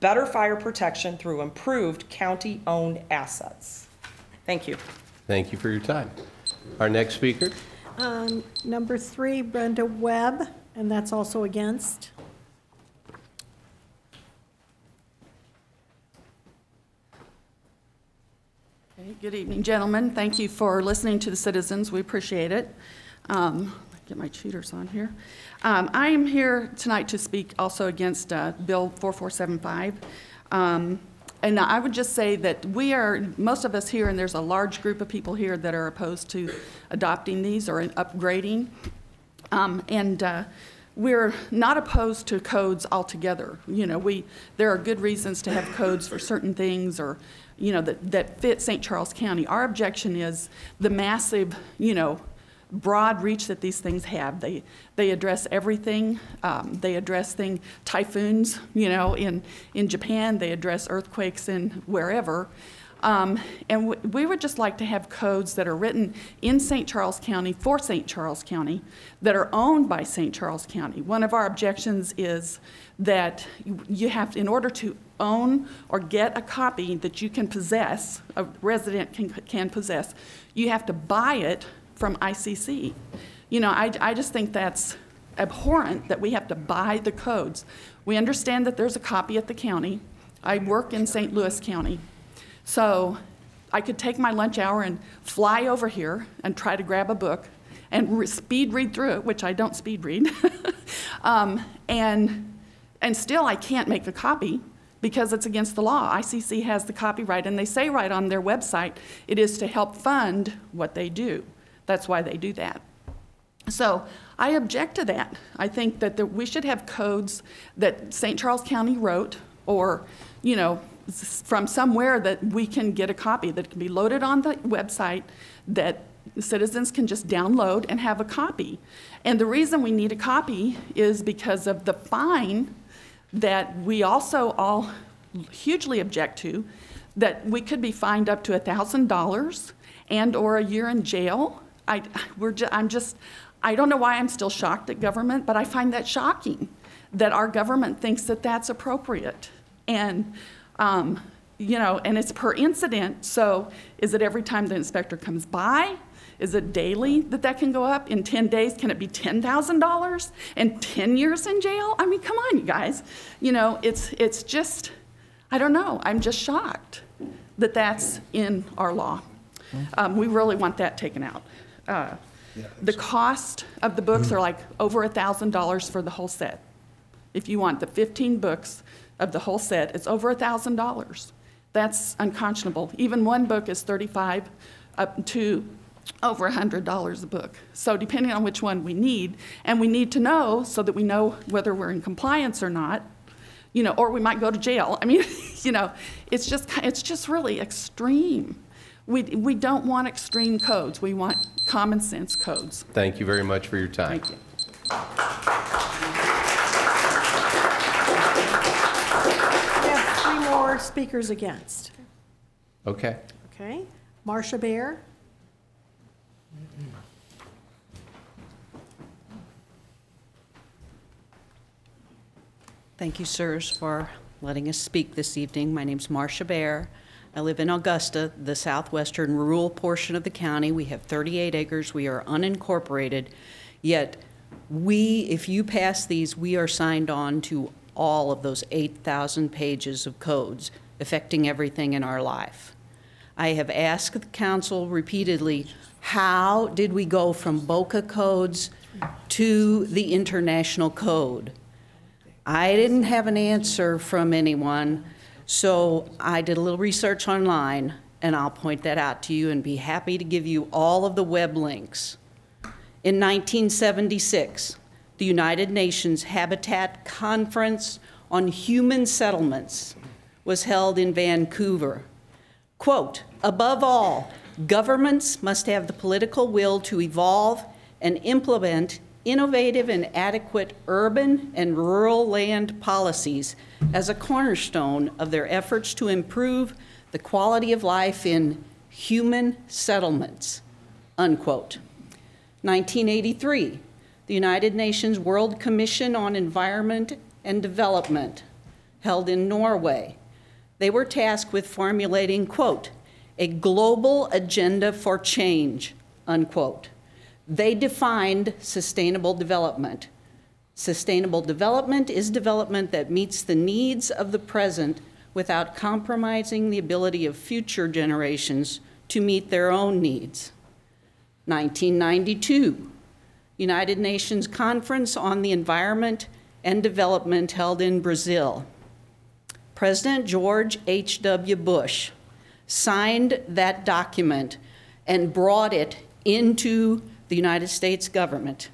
Better fire protection through improved county-owned assets. Thank you. Thank you for your time. Our next speaker, Um, Number three, Brenda Webb, and that's also against. Okay, Good evening, gentlemen. Thank you for listening to the citizens. We appreciate it. Um, Get my cheaters on here. Um, I am here tonight to speak also against uh, Bill 4475. Um, And I would just say that we are, most of us here, and there's a large group of people here that are opposed to adopting these or upgrading. Um, And uh, we're not opposed to codes altogether. You know, we, there are good reasons to have codes for certain things or, you know, that, that fit St. Charles County. Our objection is the massive, you know, broad reach that these things have. They, they address everything. Um, they address thing, typhoons, you know, in, in Japan. They address earthquakes in wherever. Um, and w- we would just like to have codes that are written in St. Charles County for St. Charles County that are owned by St. Charles County. One of our objections is that you- you have, in order to own or get a copy that you can possess, a resident can, can possess, you have to buy it from ICC. You know, I, I just think that's abhorrent that we have to buy the codes. We understand that there's a copy at the county. I work in St. Louis County. So I could take my lunch hour and fly over here and try to grab a book and re- speed read through it, which I don't speed read. um, and, and still, I can't make a copy because it's against the law. ICC has the copyright, and they say right on their website it is to help fund what they do. That's why they do that. So I object to that. I think that there, we should have codes that St. Charles County wrote, or, you know, from somewhere that we can get a copy that can be loaded on the website that citizens can just download and have a copy. And the reason we need a copy is because of the fine that we also all hugely object to, that we could be fined up to $1,000 and/or a year in jail. I, we're ju- I'm just, I don't know why I'm still shocked at government, but I find that shocking that our government thinks that that's appropriate. And, um, you know, and it's per incident, so is it every time the inspector comes by? Is it daily that that can go up? In 10 days, can it be $10,000 and 10 years in jail? I mean, come on, you guys. You know, it's, it's just, I don't know, I'm just shocked that that's in our law. Um, we really want that taken out. Uh, the cost of the books are like over a $1,000 for the whole set. If you want the 15 books of the whole set, it's over a $1,000. That's unconscionable. Even one book is 35 up to over $100 a book. So depending on which one we need, and we need to know so that we know whether we're in compliance or not, you know, or we might go to jail. I mean, you know, it's just it's just really extreme. We we don't want extreme codes. We want common sense codes. thank you very much for your time. Thank you. We have three more speakers against. Okay. Okay? Marcia Bear, Thank you, sirs, for letting us speak this evening. My name's Marcia Bear. I live in Augusta, the southwestern rural portion of the county. We have 38 acres. We are unincorporated. Yet, we, if you pass these, we are signed on to all of those 8,000 pages of codes affecting everything in our life. I have asked the council repeatedly, how did we go from BOCA codes to the international code? I didn't have an answer from anyone, so I did a little research online, and I'll point that out to you and be happy to give you all of the web links. In 1976, the United Nations Habitat Conference on Human Settlements was held in Vancouver. Quote, above all, governments must have the political will to evolve and implement innovative and adequate urban and rural land policies as a cornerstone of their efforts to improve the quality of life in human settlements, unquote. 1983, the United Nations World Commission on Environment and Development, held in Norway. They were tasked with formulating, quote, a global agenda for change, unquote. They defined sustainable development. Sustainable development is development that meets the needs of the present without compromising the ability of future generations to meet their own needs. 1992, United Nations Conference on the Environment and Development held in Brazil. President George H.W. Bush signed that document and brought it into the United States government.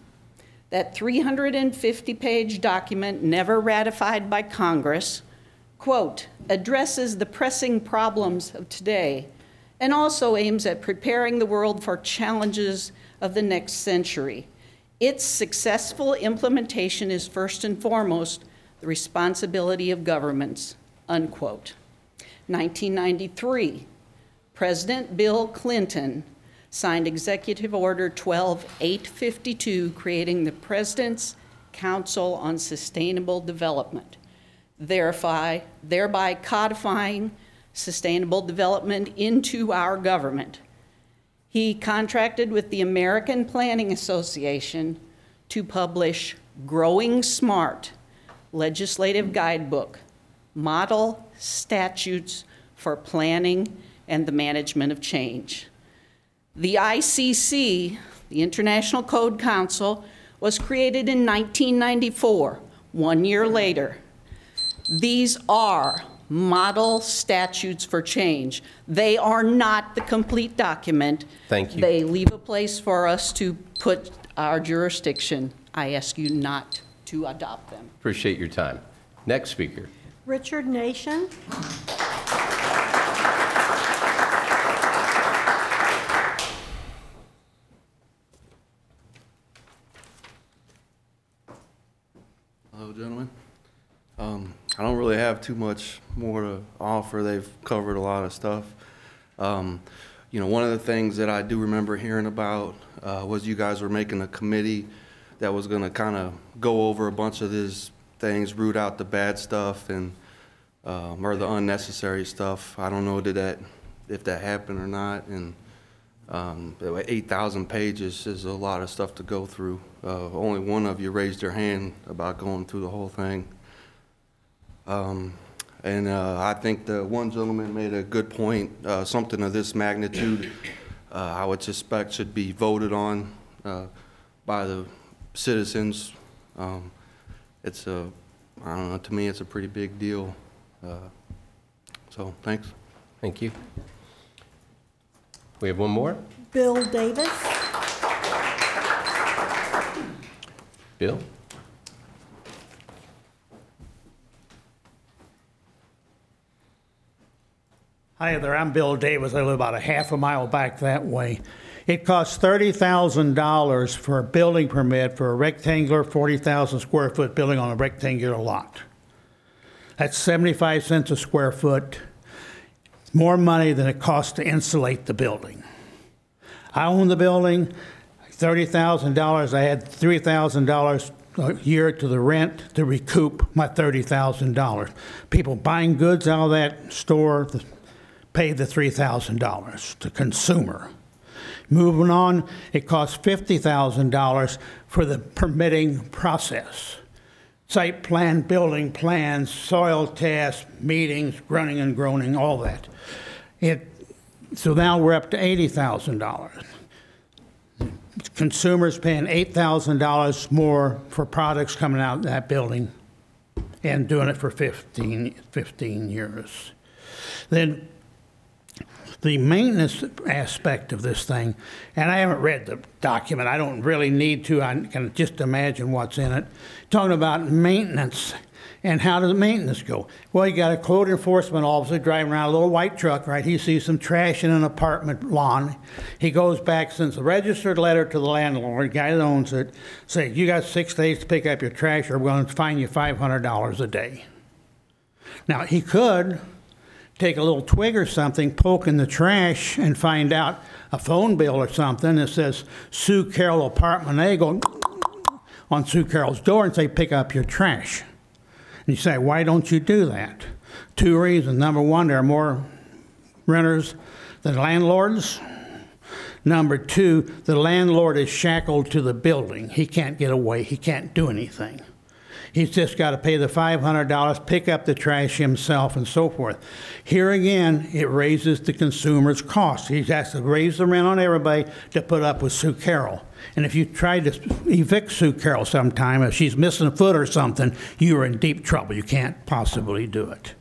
That 350 page document, never ratified by Congress, quote, addresses the pressing problems of today and also aims at preparing the world for challenges of the next century. Its successful implementation is first and foremost the responsibility of governments, unquote. 1993, President Bill Clinton signed Executive Order 12852, creating the President's Council on Sustainable Development, thereby, thereby codifying sustainable development into our government. He contracted with the American Planning Association to publish Growing Smart legislative guidebook, model statutes for planning and the management of change. The ICC, the International Code Council, was created in 1994, one year later. These are model statutes for change. They are not the complete document. Thank you. They leave a place for us to put our jurisdiction. I ask you not to adopt them. Appreciate your time. Next speaker. Richard Nation. Gentlemen. Um, I don't really have too much more to offer. They've covered a lot of stuff. Um, you know, one of the things that I do remember hearing about uh, was you guys were making a committee that was going to kind of go over a bunch of these things, root out the bad stuff and um, or the unnecessary stuff. I don't know did that if that happened or not. And um, 8,000 pages is a lot of stuff to go through. Uh, only one of you raised your hand about going through the whole thing. Um, and uh, I think the one gentleman made a good point. Uh, something of this magnitude, uh, I would suspect, should be voted on uh, by the citizens. Um, it's a, I don't know, to me, it's a pretty big deal. Uh, so, thanks. Thank you. We have one more. Bill Davis. Bill? Hi there, I'm Bill Davis. I live about a half a mile back that way. It costs $30,000 for a building permit for a rectangular 40,000 square foot building on a rectangular lot. That's 75 cents a square foot, more money than it costs to insulate the building. I own the building, $30,000. I had $3,000 a year to the rent to recoup my $30,000. People buying goods out of that store pay the $3,000 to consumer. Moving on, it costs $50,000 for the permitting process. Site plan, building plans, soil tests, meetings, grunting and groaning, all that. It, so now we're up to $80,000. Consumers paying $8,000 more for products coming out of that building and doing it for 15, 15 years. Then the maintenance aspect of this thing, and I haven't read the document, I don't really need to, I can just imagine what's in it. Talking about maintenance, And how does the maintenance go? Well, you got a code enforcement officer driving around a little white truck, right? He sees some trash in an apartment lawn. He goes back, sends a registered letter to the landlord, guy that owns it, say, you got six days to pick up your trash or we're going to fine you $500 a day. Now, he could take a little twig or something, poke in the trash, and find out a phone bill or something that says Sue Carroll Apartment A, go on Sue Carroll's door and say, pick up your trash. You say, why don't you do that? Two reasons. Number one, there are more renters than landlords. Number two, the landlord is shackled to the building. He can't get away. He can't do anything. He's just got to pay the $500, pick up the trash himself, and so forth. Here again, it raises the consumer's cost. He has to raise the rent on everybody to put up with Sue Carroll. And if you try to evict Sue Carroll sometime, if she's missing a foot or something, you are in deep trouble. You can't possibly do it.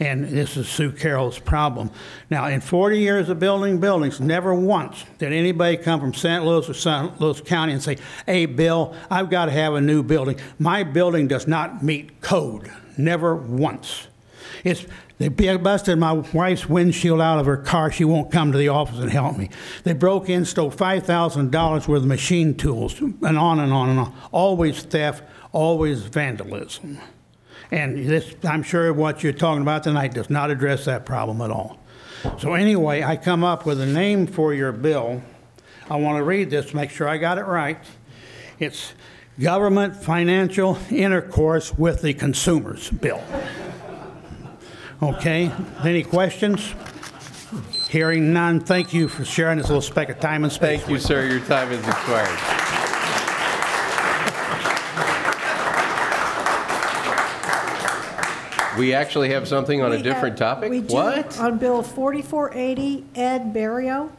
And this is Sue Carroll's problem. Now, in 40 years of building buildings, never once did anybody come from St. Louis or St. Louis County and say, hey, Bill, I've got to have a new building. My building does not meet code. Never once. It's, they busted my wife's windshield out of her car. She won't come to the office and help me. They broke in, stole $5,000 worth of machine tools, and on and on and on. Always theft, always vandalism. And this, I'm sure what you're talking about tonight does not address that problem at all. So anyway, I come up with a name for your bill. I want to read this to make sure I got it right. It's Government Financial Intercourse with the Consumers Bill. Okay, any questions? Hearing none, thank you for sharing this little speck of time and space. Thank you, sir. Your time has expired. We actually have something on a We different have- topic? We do What? on Bill 4480, Ed Barrio.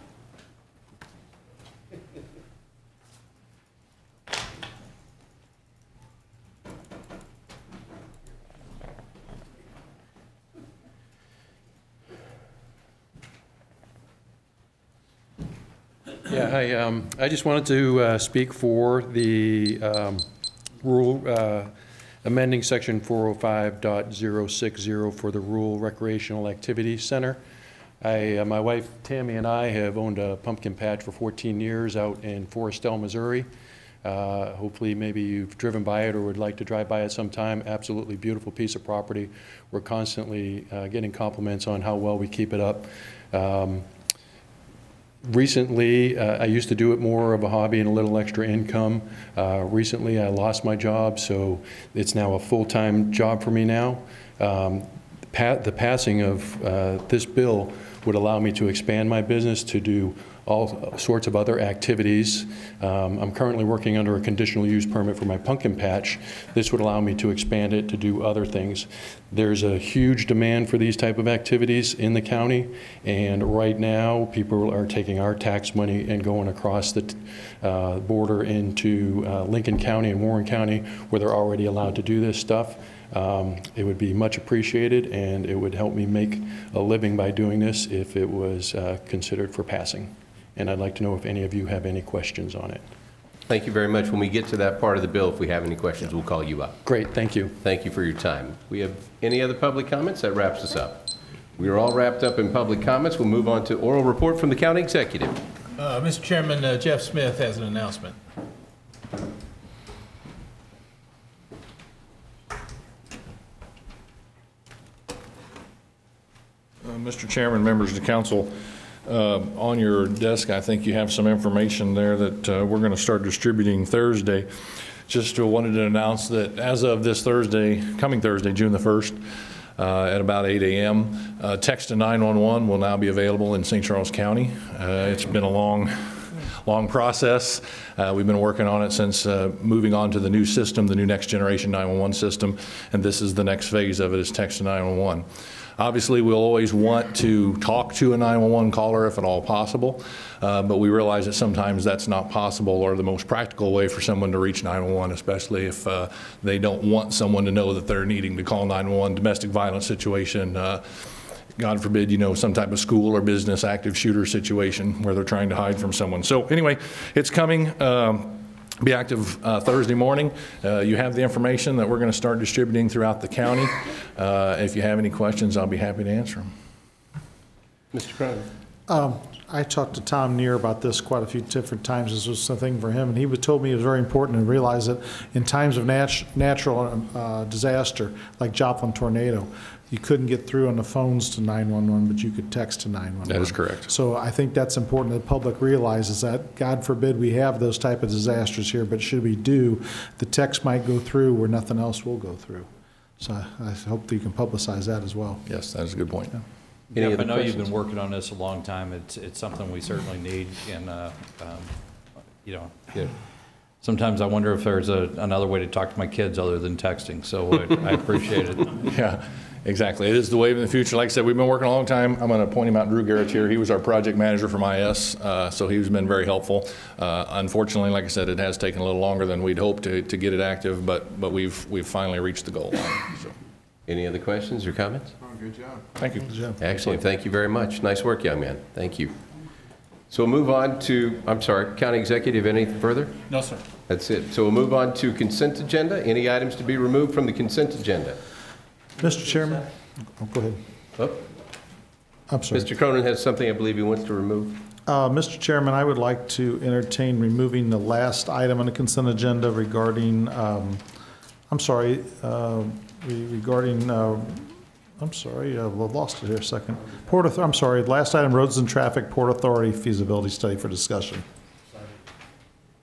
Yeah, I, um, I just wanted to uh, speak for the um, rural, uh, amending section 405.060 for the Rural Recreational Activity Center. I, uh, my wife Tammy and I have owned a pumpkin patch for 14 years out in Foristell, Missouri. Uh, Hopefully, maybe you've driven by it or would like to drive by it sometime. Absolutely beautiful piece of property. We're constantly uh, getting compliments on how well we keep it up. Um, Recently, uh, I used to do it more of a hobby and a little extra income. Uh, Recently, I lost my job, so it's now a full-time job for me now. Um, The passing of uh, this bill would allow me to expand my business to do all sorts of other activities. Um, I'm currently working under a conditional use permit for my pumpkin patch. This would allow me to expand it to do other things. There's a huge demand for these type of activities in the county, and right now, people are taking our tax money and going across the uh, border into uh, Lincoln County and Warren County, where they're already allowed to do this stuff. Um, It would be much appreciated, and it would help me make a living by doing this if it was uh, considered for passing. And I'd like to know if any of you have any questions on it. Thank you very much. When we get to that part of the bill, if we have any questions, we'll call you up. Great, thank you. Thank you for your time. We have any other public comments? That wraps us up. We are all wrapped up in public comments. We'll move on to oral report from the county executive. Uh, Mr. Chairman, uh, Jeff Smith has an announcement. Uh, Mr. Chairman, members of the council, uh, on your desk, I think you have some information there that uh, we're going to start distributing Thursday. Just uh, wanted to announce that as of this Thursday, coming Thursday, June the 1st, uh, at about 8 a.m., uh, text to 911 will now be available in St. Charles County. Uh, It's been a long, long process. Uh, We've been working on it since uh, moving on to the new system, the new next generation 911 system, and this is the next phase of it is text to 911. Obviously, we'll always want to talk to a 911 caller if at all possible, uh, but we realize that sometimes that's not possible or the most practical way for someone to reach 911, especially if uh, they don't want someone to know that they're needing to call 911, domestic violence situation, uh, God forbid, you know, some type of school or business active shooter situation where they're trying to hide from someone. So anyway, it's coming. Um, be active uh, Thursday morning. Uh, You have the information that we're going to start distributing throughout the county. Uh, If you have any questions, I'll be happy to answer them. Mr. Cronin? Um, I talked to Tom Neer about this quite a few different times. This was something for him, and he told me it was very important to realize that in times of nat- natural uh, disaster, like Joplin tornado, you couldn't get through on the phones to 911, but you could text to 911. That is correct. So I think that's important that the public realizes that, God forbid we have those type of disasters here, but should we do, the text might go through where nothing else will go through. So I I hope that you can publicize that as well. Yes, that is a good point. Any Jeff, I other know you've been working on this a long time. It's, it's something we certainly need, and, uh, um, you know, yeah. sometimes I wonder if there's a, another way to talk to my kids other than texting, so I I appreciate it. Yeah, exactly. It is the wave of the future. Like I said, we've been working a long time. I'm going to point him out, Drew Garrett here. He was our project manager from IS, uh, so he's been very helpful. Uh, Unfortunately, like I said, it has taken a little longer than we'd hoped to, to get it active, but, but we've, we've finally reached the goal line. so. Any other questions or comments? Good job. Thank you. Excellent, thank you very much. Nice work, young man. Thank you. So we'll move on to, I'm sorry, County Executive, anything further? No, sir. That's it. So we'll move on to consent agenda. Any items to be removed from the consent agenda? Mr. Chairman? Oh, Go ahead. Oh, I'm sorry. Mr. Cronin has something I believe he wants to remove. Uh, Mr. Chairman, I would like to entertain removing the last item on the consent agenda regarding, um, I'm sorry, uh, re- regarding, uh, I'm sorry, uh, I lost it here a second. Port, I'm sorry, last item, roads and traffic, Port Authority feasibility study for discussion.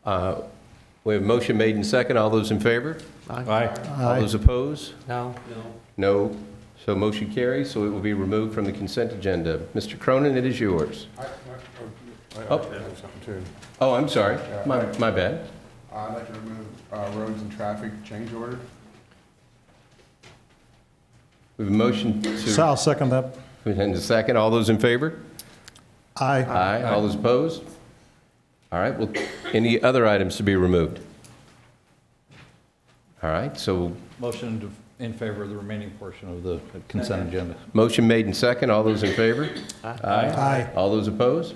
Uh, We have a motion made and second. All those in favor? Aye. All those opposed? No. No. So motion carries, so it will be removed from the consent agenda. Mr. Cronin, it is yours. Oh. Oh, I'm sorry. My, my bad. I'd like to remove uh, roads and traffic change order. We have a motion to... So I'll second that. And a second. All those in favor? Aye. Aye. All those opposed? All right, well, any other items to be removed? All right, so Motion to- in favor of the remaining portion of the consent agenda. motion made and second. All those in favor? Aye. Aye. All those opposed?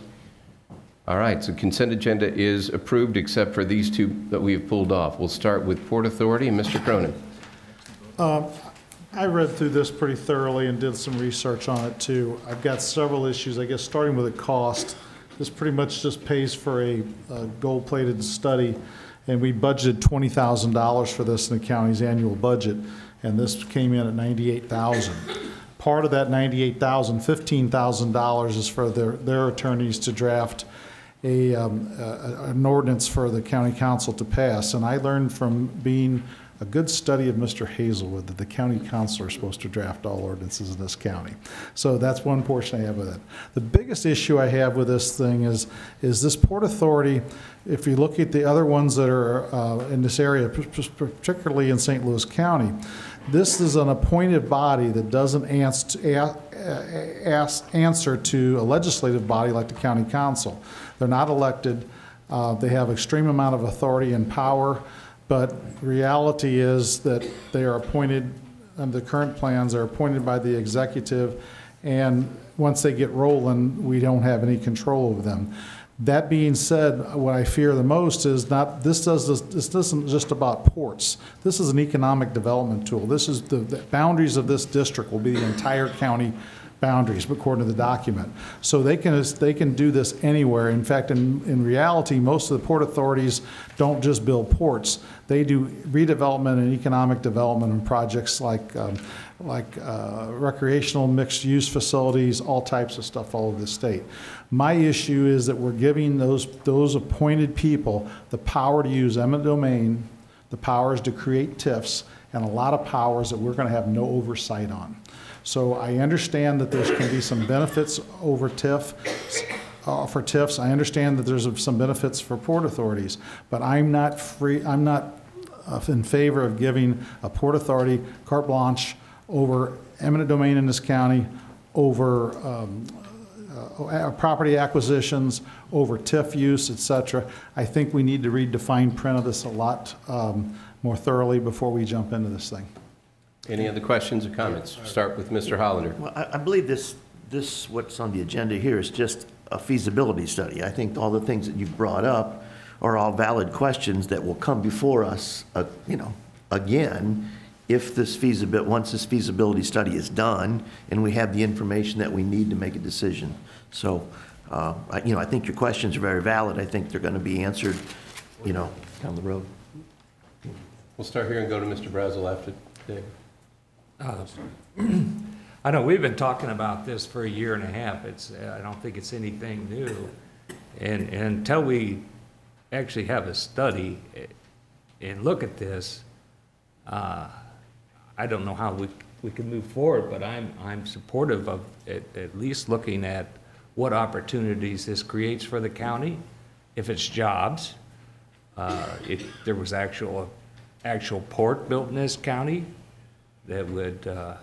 All right, so consent agenda is approved except for these two that we have pulled off. We'll start with Port Authority and Mr. Cronin. Um, I read through this pretty thoroughly and did some research on it too. I've got several issues, I guess, starting with the cost. This pretty much just pays for a a gold-plated study, and we budgeted $20,000 for this in the county's annual budget, and this came in at 98,000. Part of that $98,000, $15,000 is for their, their attorneys to draft a, um, a- an ordinance for the county council to pass. And I learned from being a good study of Mr. Hazelwood that the county council are supposed to draft all ordinances in this county. So that's one portion I have with it. The biggest issue I have with this thing is, is this Port Authority, if you look at the other ones that are uh, in this area, particularly in St. Louis County, this is an appointed body that doesn't answer to a legislative body like the county council. They're not elected. Uh, They have extreme amount of authority and power, but reality is that they are appointed, under the current plans, they're appointed by the executive, and once they get rolling, we don't have any control over them. That being said, what I fear the most is not, this does, this isn't just about ports. This is an economic development tool. This is, the the boundaries of this district will be the entire county boundaries, according to the document. So they can, they can do this anywhere. In fact, in, in reality, most of the port authorities don't just build ports. They do redevelopment and economic development and projects like, um, like uh, recreational mixed-use facilities, all types of stuff all over the state. My issue is that we're giving those, those appointed people the power to use eminent domain, the powers to create TIFs, and a lot of powers that we're going to have no oversight on. So I understand that going to be some benefits over TIF, uh, for TIFs. I understand that there's some benefits for port authorities, but I'm not free, I'm not uh, in favor of giving a port authority carte blanche over eminent domain in this county, over um, uh, property acquisitions, over TIF use, et cetera. I think we need to read the fine print of this a lot um, more thoroughly before we jump into this thing. Any other questions or comments? Start with Mr. Hollander. Well, I, I believe this, this, what's on the agenda here is just a feasibility study. I think all the things that you've brought up are all valid questions that will come before us, uh, you know, again, if this feasibility, once this feasibility study is done and we have the information that we need to make a decision. So, uh, I- you know, I think your questions are very valid. I think they're going to be answered, you know, down the road. We'll start here and go to Mr. Brazil after Dave. Uh, I know, we've been talking about this for a year and a half. It's, I don't think it's anything new. And, and until we actually have a study eh, and look at this, uh, I don't know how we, we can move forward, but I'm, I'm supportive of at, at least looking at what opportunities this creates for the county, if it's jobs, uh, if there was actual, actual port built in this county that would uh,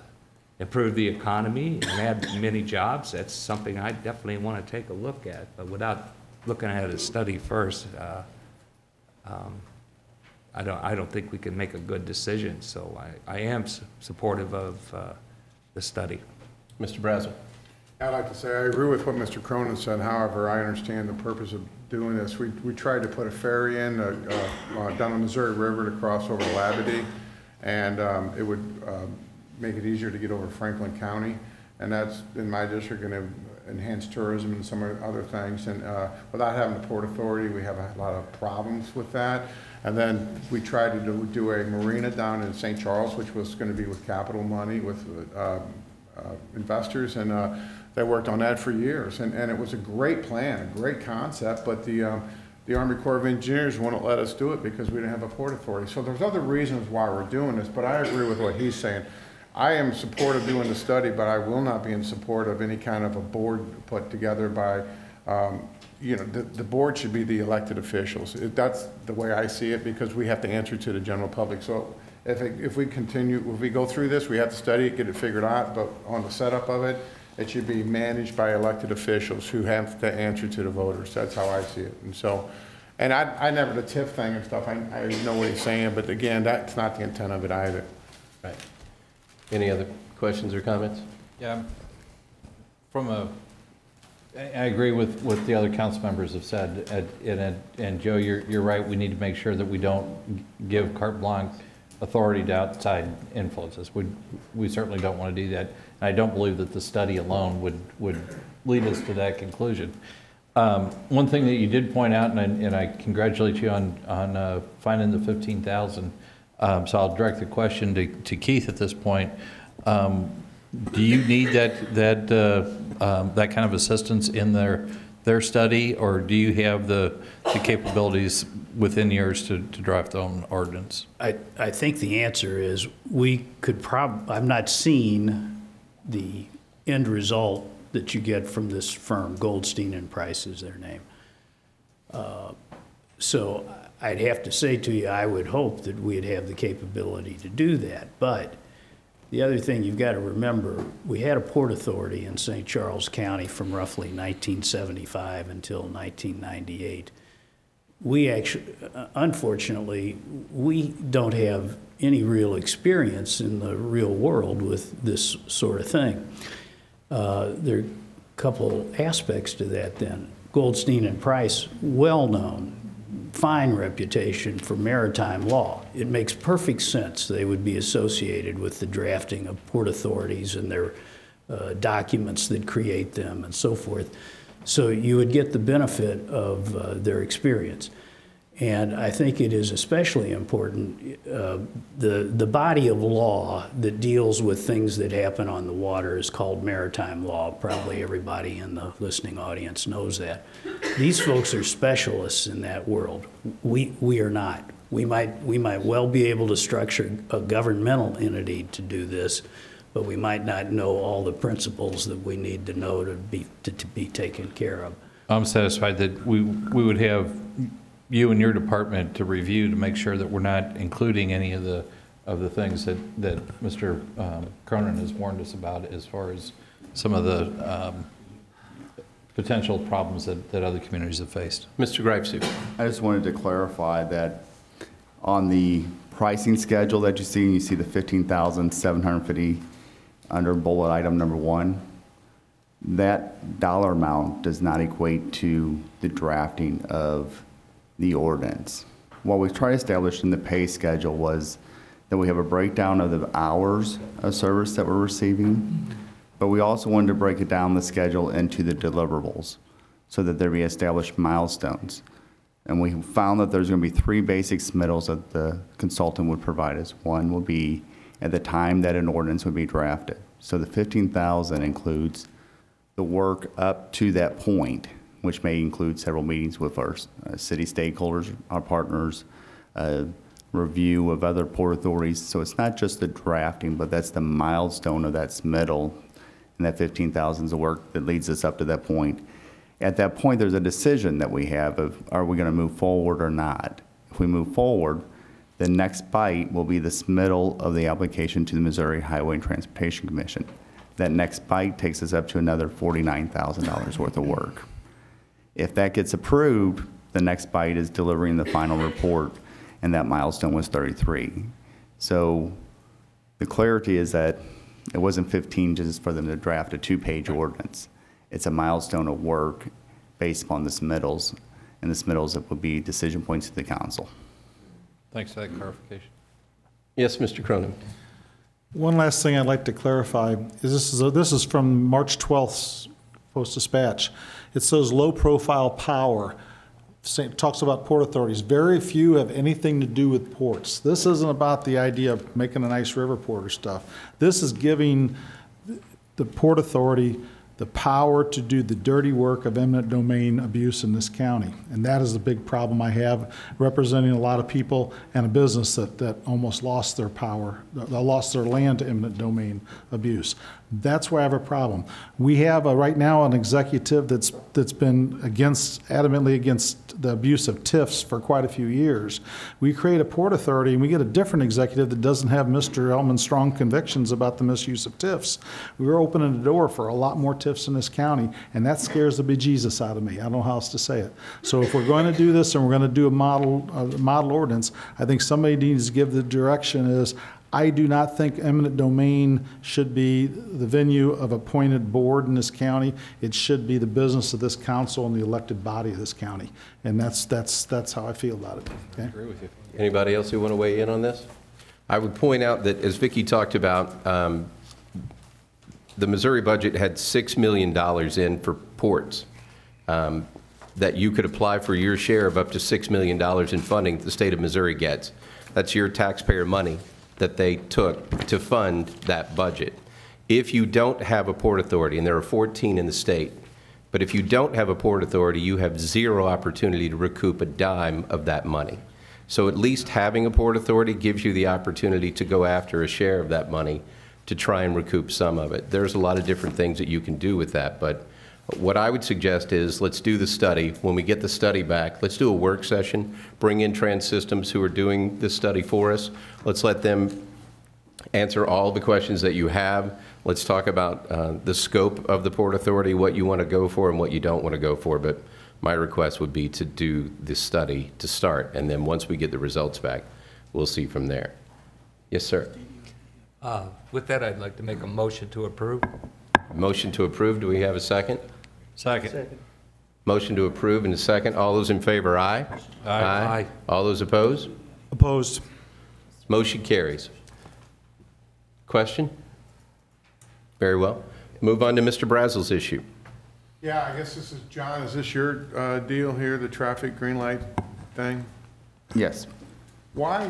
improve the economy and add many jobs, that's something I definitely want to take a look at. But without looking at a study first, uh, um, I don't, I don't think we can make a good decision. So I, I am s- supportive of uh, the study. Mr. Brazil. I'd like to say, I agree with what Mr. Cronin said, however, I understand the purpose of doing this. We, we tried to put a ferry in, uh, uh, uh, down the Missouri River to cross over to Labadie, and, um, it would, um, make it easier to get over Franklin County, and that's, in my district, gonna enhance tourism and some other things, and, uh, without having the Port Authority, we have a lot of problems with that. And then we tried to do, do a marina down in St. Charles, which was gonna be with capital money, with, um, uh, investors, and uh, they worked on that for years. And, and it was a great plan, a great concept, but the, um, the Army Corps of Engineers wouldn't let us do it because we didn't have a port authority. So there's other reasons why we're doing this, but I agree with what he's saying. I am supportive of doing the study, but I will not be in support of any kind of a board put together by, um, you know, the, the board should be the elected officials. It- That's the way I see it, because we have to answer to the general public. So if, it- if we continue, if we go through this, we have to study it, get it figured out, but on the setup of it, it should be managed by elected officials who have to answer to the voters. That's how I see it. And so, and I, I never, the TIF thing and stuff, I, I know what he's saying, but again, that's not the intent of it either. Right. Any other questions or comments? Yeah, from a, I I agree with what the other council members have said, and- and, and Joe, you're, you're right, we need to make sure that we don't give carte blanche authority to outside influences. We, we certainly don't want to do that, and I don't believe that the study alone would, would lead us to that conclusion. Um, One thing that you did point out, and I, and I congratulate you on, on uh, finding the 15,000, um, so I'll direct the question to, to Keith at this point. Um, Do you need that, that, uh, um, that kind of assistance in their, their study, or do you have the, the capabilities within yours to, to draft own ordinance? I, I think the answer is, we could probably, I've not seen the end result that you get from this firm, Goldstein and Price is their name. Uh, So I'd have to say to you, I would hope that we'd have the capability to do that. But the other thing you've got to remember, we had a port authority in St. Charles County from roughly 1975 until 1998 we actually, unfortunately, we don't have any real experience in the real world with this sort of thing. Uh, there are a couple aspects to that then. Goldstein and Price, well-known, fine reputation for maritime law. It makes perfect sense they would be associated with the drafting of port authorities and their uh, documents that create them and so forth. So you would get the benefit of uh, their experience. And I think it is especially important, uh, the, the body of law that deals with things that happen on the water is called maritime law. Probably everybody in the listening audience knows that. These folks are specialists in that world. We, we are not. We might, we might well be able to structure a governmental entity to do this, but we might not know all the principles that we need to know to be, to, to be taken care of. I'm satisfied that we, we would have you and your department to review to make sure that we're not including any of the, of the things that, that Mr. um, Cronin has warned us about as far as some of the um, potential problems that, that other communities have faced. Mr. Greipsey. I just wanted to clarify that on the pricing schedule that you see, you see the 15,750 under bullet item number one. That dollar amount does not equate to the drafting of the ordinance. What we tried to establish in the pay schedule was that we have a breakdown of the hours of service that we're receiving, but we also wanted to break it down the schedule into the deliverables so that there be established milestones. And we found that there's going to be three basic submittals that the consultant would provide us. One will be at the time that an ordinance would be drafted. So the 15,000 includes the work up to that point, which may include several meetings with our uh, city stakeholders, our partners, a review of other port authorities. So it's not just the drafting, but that's the milestone of that submittal, and that 15,000 is the work that leads us up to that point. At that point, there's a decision that we have of, are we going to move forward or not? If we move forward, the next bite will be the submittal of the application to the Missouri Highway and Transportation Commission. That next bite takes us up to another $49,000 worth of work. If that gets approved, the next bite is delivering the final report, and that milestone was 33. So the clarity is that it wasn't 15 just for them to draft a two-page ordinance. It's a milestone of work based upon the submittals, and the submittals that will be decision points to the council. Thanks for that clarification. Yes, Mr. Cronin. One last thing I'd like to clarify is this is, this is from March 12th Post Dispatch. It says low-profile power. Sa- Talks about port authorities. Very few have anything to do with ports. This isn't about the idea of making a nice river port or stuff. This is giving the Port Authority the power to do the dirty work of eminent domain abuse in this county. And that is the big problem I have, representing a lot of people and a business that, that almost lost their power, lost their land to eminent domain abuse. That's where I have a problem. We have, a- right now, an executive that's, that's been against, adamantly against the abuse of TIFs for quite a few years. We create a port authority, and we get a different executive that doesn't have Mr. Ehlmann's strong convictions about the misuse of TIFs. We're opening the door for a lot more TIFs in this county, and that scares the bejesus out of me. I don't know how else to say it. So if we're going to do this, and we're going to do a model, a model ordinance, I think somebody needs to give the direction is, I do not think eminent domain should be the venue of appointed board in this county. It should be the business of this council and the elected body of this county. And that's, that's, that's how I feel about it. Okay? Agree with you. Anybody else who want to weigh in on this? I would point out that, as Vicki talked about, um, the Missouri budget had $6 million in for ports, um, that you could apply for your share of up to $6 million in funding that the state of Missouri gets. That's your taxpayer money that they took to fund that budget. If you don't have a port authority, and there are 14 in the state, but if you don't have a port authority, you have zero opportunity to recoup a dime of that money. So at least having a port authority gives you the opportunity to go after a share of that money to try and recoup some of it. There's a lot of different things that you can do with that, but what I would suggest is, let's do the study. When we get the study back, let's do a work session, bring in TranSystems who are doing this study for us. Let's let them answer all the questions that you have. Let's talk about uh, the scope of the Port Authority, what you want to go for and what you don't want to go for. But my request would be to do this study to start, and then once we get the results back, we'll see from there. Yes, sir. Uh, With that, I'd like to make a motion to approve. Motion to approve, do we have a second? Second. Motion to approve and a second. All those in favor, aye? Aye. Aye. All those opposed? Opposed. Motion carries. Question? Very well. Move on to Mr. Brazil's issue. Yeah, I guess this is, John, is this your uh, deal here, the traffic green light thing? Yes. Why,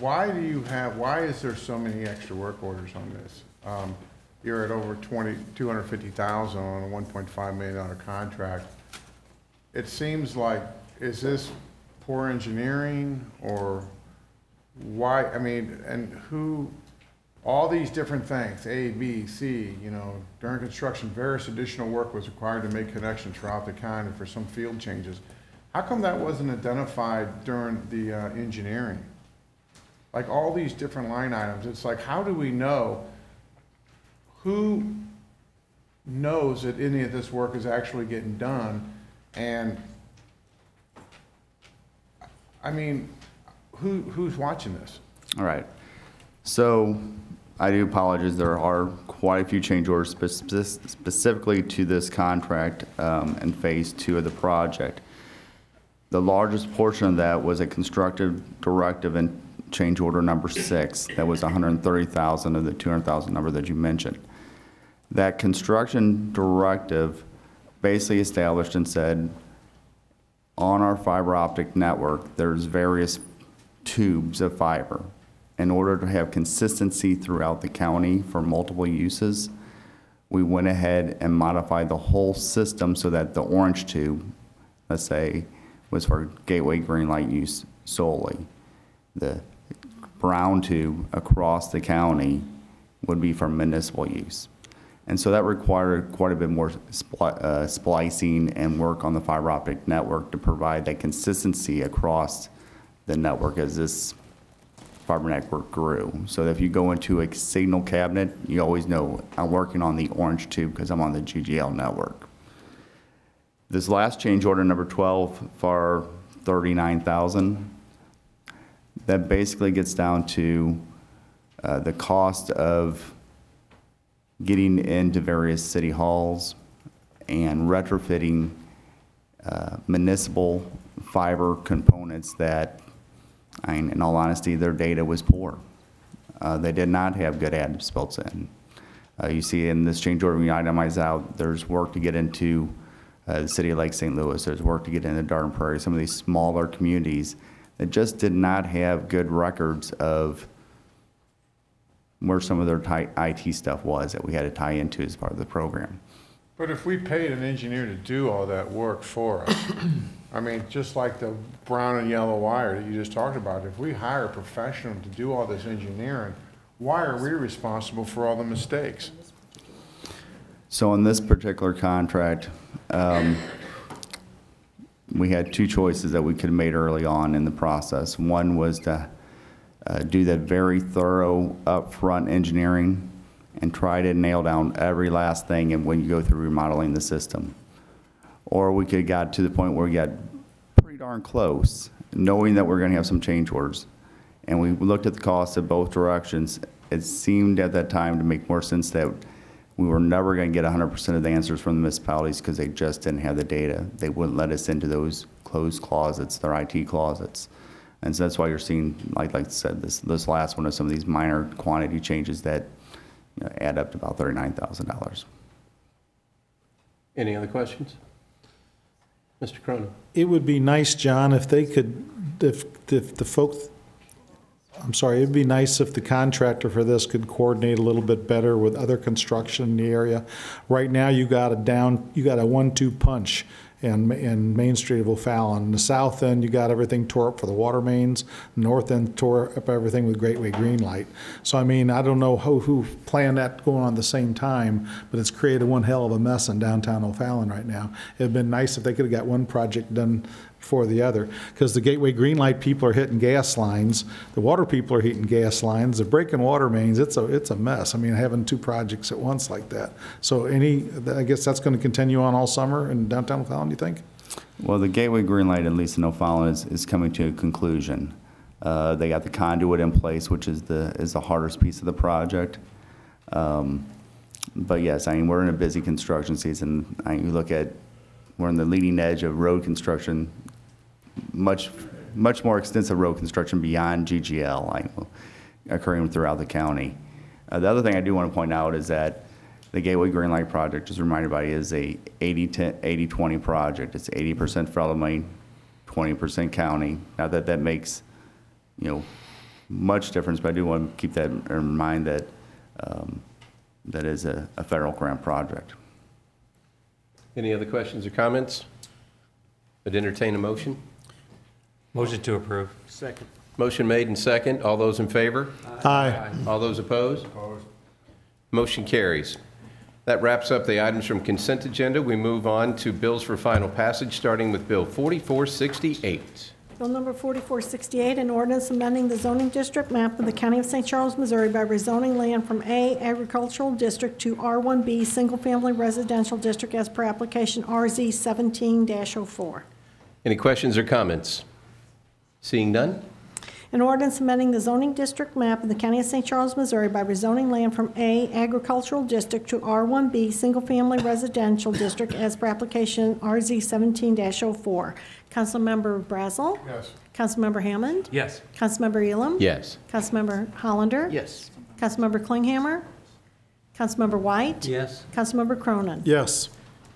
why do you have, why is there so many extra work orders on this? Um, You're at over 20, 250,000 on a 1.5 million dollar contract. It seems like, is this poor engineering or why, I mean, and who, all these different things, A, B, C, you know, during construction, various additional work was required to make connections throughout the county for some field changes. How come that wasn't identified during the uh, engineering? Like all these different line items, it's like, how do we know who knows that any of this work is actually getting done? And, I mean, who, who's watching this? All right. So I do apologize. There are quite a few change orders spe- spe- specifically to this contract um, and phase two of the project. The largest portion of that was a constructive directive and change order number six. That was 130,000 of the 200,000 number that you mentioned. That construction directive basically established and said, on our fiber optic network, there's various tubes of fiber. In order to have consistency throughout the county for multiple uses, we went ahead and modified the whole system so that the orange tube, let's say, was for gateway green light use solely. The brown tube across the county would be for municipal use. And so that required quite a bit more uh, splicing and work on the fiber optic network to provide that consistency across the network as this fiber network grew. So if you go into a signal cabinet, you always know I'm working on the orange tube because I'm on the GGL network. This last change order, number 12, for 39,000, that basically gets down to uh, the cost of getting into various city halls and retrofitting uh, municipal fiber components that, I mean, in all honesty, their data was poor. Uh, They did not have good additives built in. Uh, You see in this change order, we itemize out, there's work to get into uh, the city of Lake St. Louis, there's work to get into Dardenne Prairie, some of these smaller communities that just did not have good records of where some of their IT stuff was that we had to tie into as part of the program. But if we paid an engineer to do all that work for us, I mean, just like the brown and yellow wire that you just talked about, if we hire a professional to do all this engineering, why are we responsible for all the mistakes? So in this particular contract, um, we had two choices that we could have made early on in the process. One was to uh, do that very thorough upfront engineering and try to nail down every last thing and when you go through remodeling the system. Or we could got to the point where we got pretty darn close, knowing that we're going to have some change orders. And we looked at the costs of both directions. It seemed at that time to make more sense that we were never going to get 100% of the answers from the municipalities because they just didn't have the data. They wouldn't let us into those closed closets, their IT closets. And so that's why you're seeing, like, like I said, this, this last one of some of these minor quantity changes that you know, add up to about $39,000. Any other questions? Mr. Cronin? It would be nice, John, if they could, if, if the folks, I'm sorry, it'd be nice if the contractor for this could coordinate a little bit better with other construction in the area. Right now, you got a down, you got a one-two punch in, in Main Street of O'Fallon. The south end, you got everything tore up for the water mains. North end tore up everything with Gateway Green Light. So I mean, I don't know who, who planned that going on at the same time, but it's created one hell of a mess in downtown O'Fallon right now. It'd been nice if they could have got one project done before the other, because the Gateway Green Light people are hitting gas lines, the water people are hitting gas lines, they're breaking water mains, it's a, it's a mess. I mean, having two projects at once like that. So any, I guess that's gonna continue on all summer in downtown O'Fallon, you think? Well, the Gateway Green Light, at least in O'Fallon, is, is coming to a conclusion. Uh, They got the conduit in place, which is the, is the hardest piece of the project. Um, But yes, I mean, we're in a busy construction season. I mean, you look at, we're on the leading edge of road construction, much, much more extensive road construction beyond GGL occurring throughout the county. Uh, The other thing I do want to point out is that the Gateway Green Light project, just a reminder everybody, is a 80-10 80-20 project. It's 80% federal money, 20% county. Not that that makes, you know, much difference, but I do want to keep that in mind that um, that is a a federal grant project. Any other questions or comments? I'd entertain a motion? Motion to approve. Second. Motion made and second. All those in favor? Aye. All those opposed? Opposed. Motion carries. That wraps up the items from consent agenda. We move on to bills for final passage, starting with Bill 4468. Bill number 4468, an ordinance amending the zoning district map of the County of St. Charles, Missouri by rezoning land from A agricultural district to R1B Single Family Residential District as per application RZ 17-04. Any questions or comments? Seeing none? An ordinance amending the zoning district map of the County of St. Charles, Missouri by rezoning land from A agricultural district to R1B Single Family Residential District as per application RZ 17-04. Councilmember Brazil? Yes. Councilmember Hammond? Yes. Councilmember Elam? Yes. Councilmember Hollander? Yes. Councilmember Klinghammer? Yes. Councilmember White? Yes. Councilmember Cronin? Yes.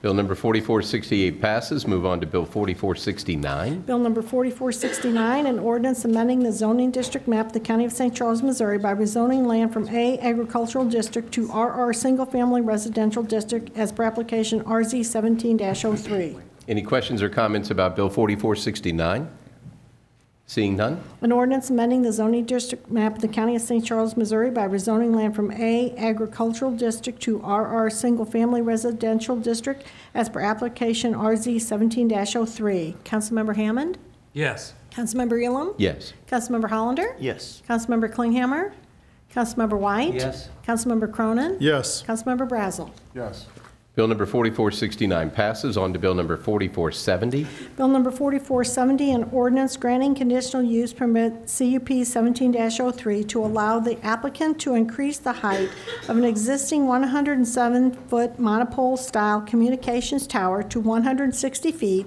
Bill number 4468 passes. Move on to Bill 4469. Bill number 4469, an ordinance amending the zoning district map of the County of St. Charles, Missouri by rezoning land from A agricultural district to RR Single Family Residential District as per application RZ 17-03. Any questions or comments about Bill 4469? Seeing none? An ordinance amending the zoning district map of the County of St. Charles, Missouri by rezoning land from A agricultural district to RR Single Family Residential District as per application RZ 17-03. Councilmember Hammond? Yes. Councilmember Elam? Yes. Councilmember Hollander? Yes. Councilmember Klinghammer? Councilmember White? Yes. Councilmember Cronin? Yes. Councilmember Brazil? Yes. Bill number 4469 passes. On to Bill number 4470. Bill number 4470, an ordinance granting conditional use permit CUP 17-03 to allow the applicant to increase the height of an existing 107-foot monopole-style communications tower to 160 feet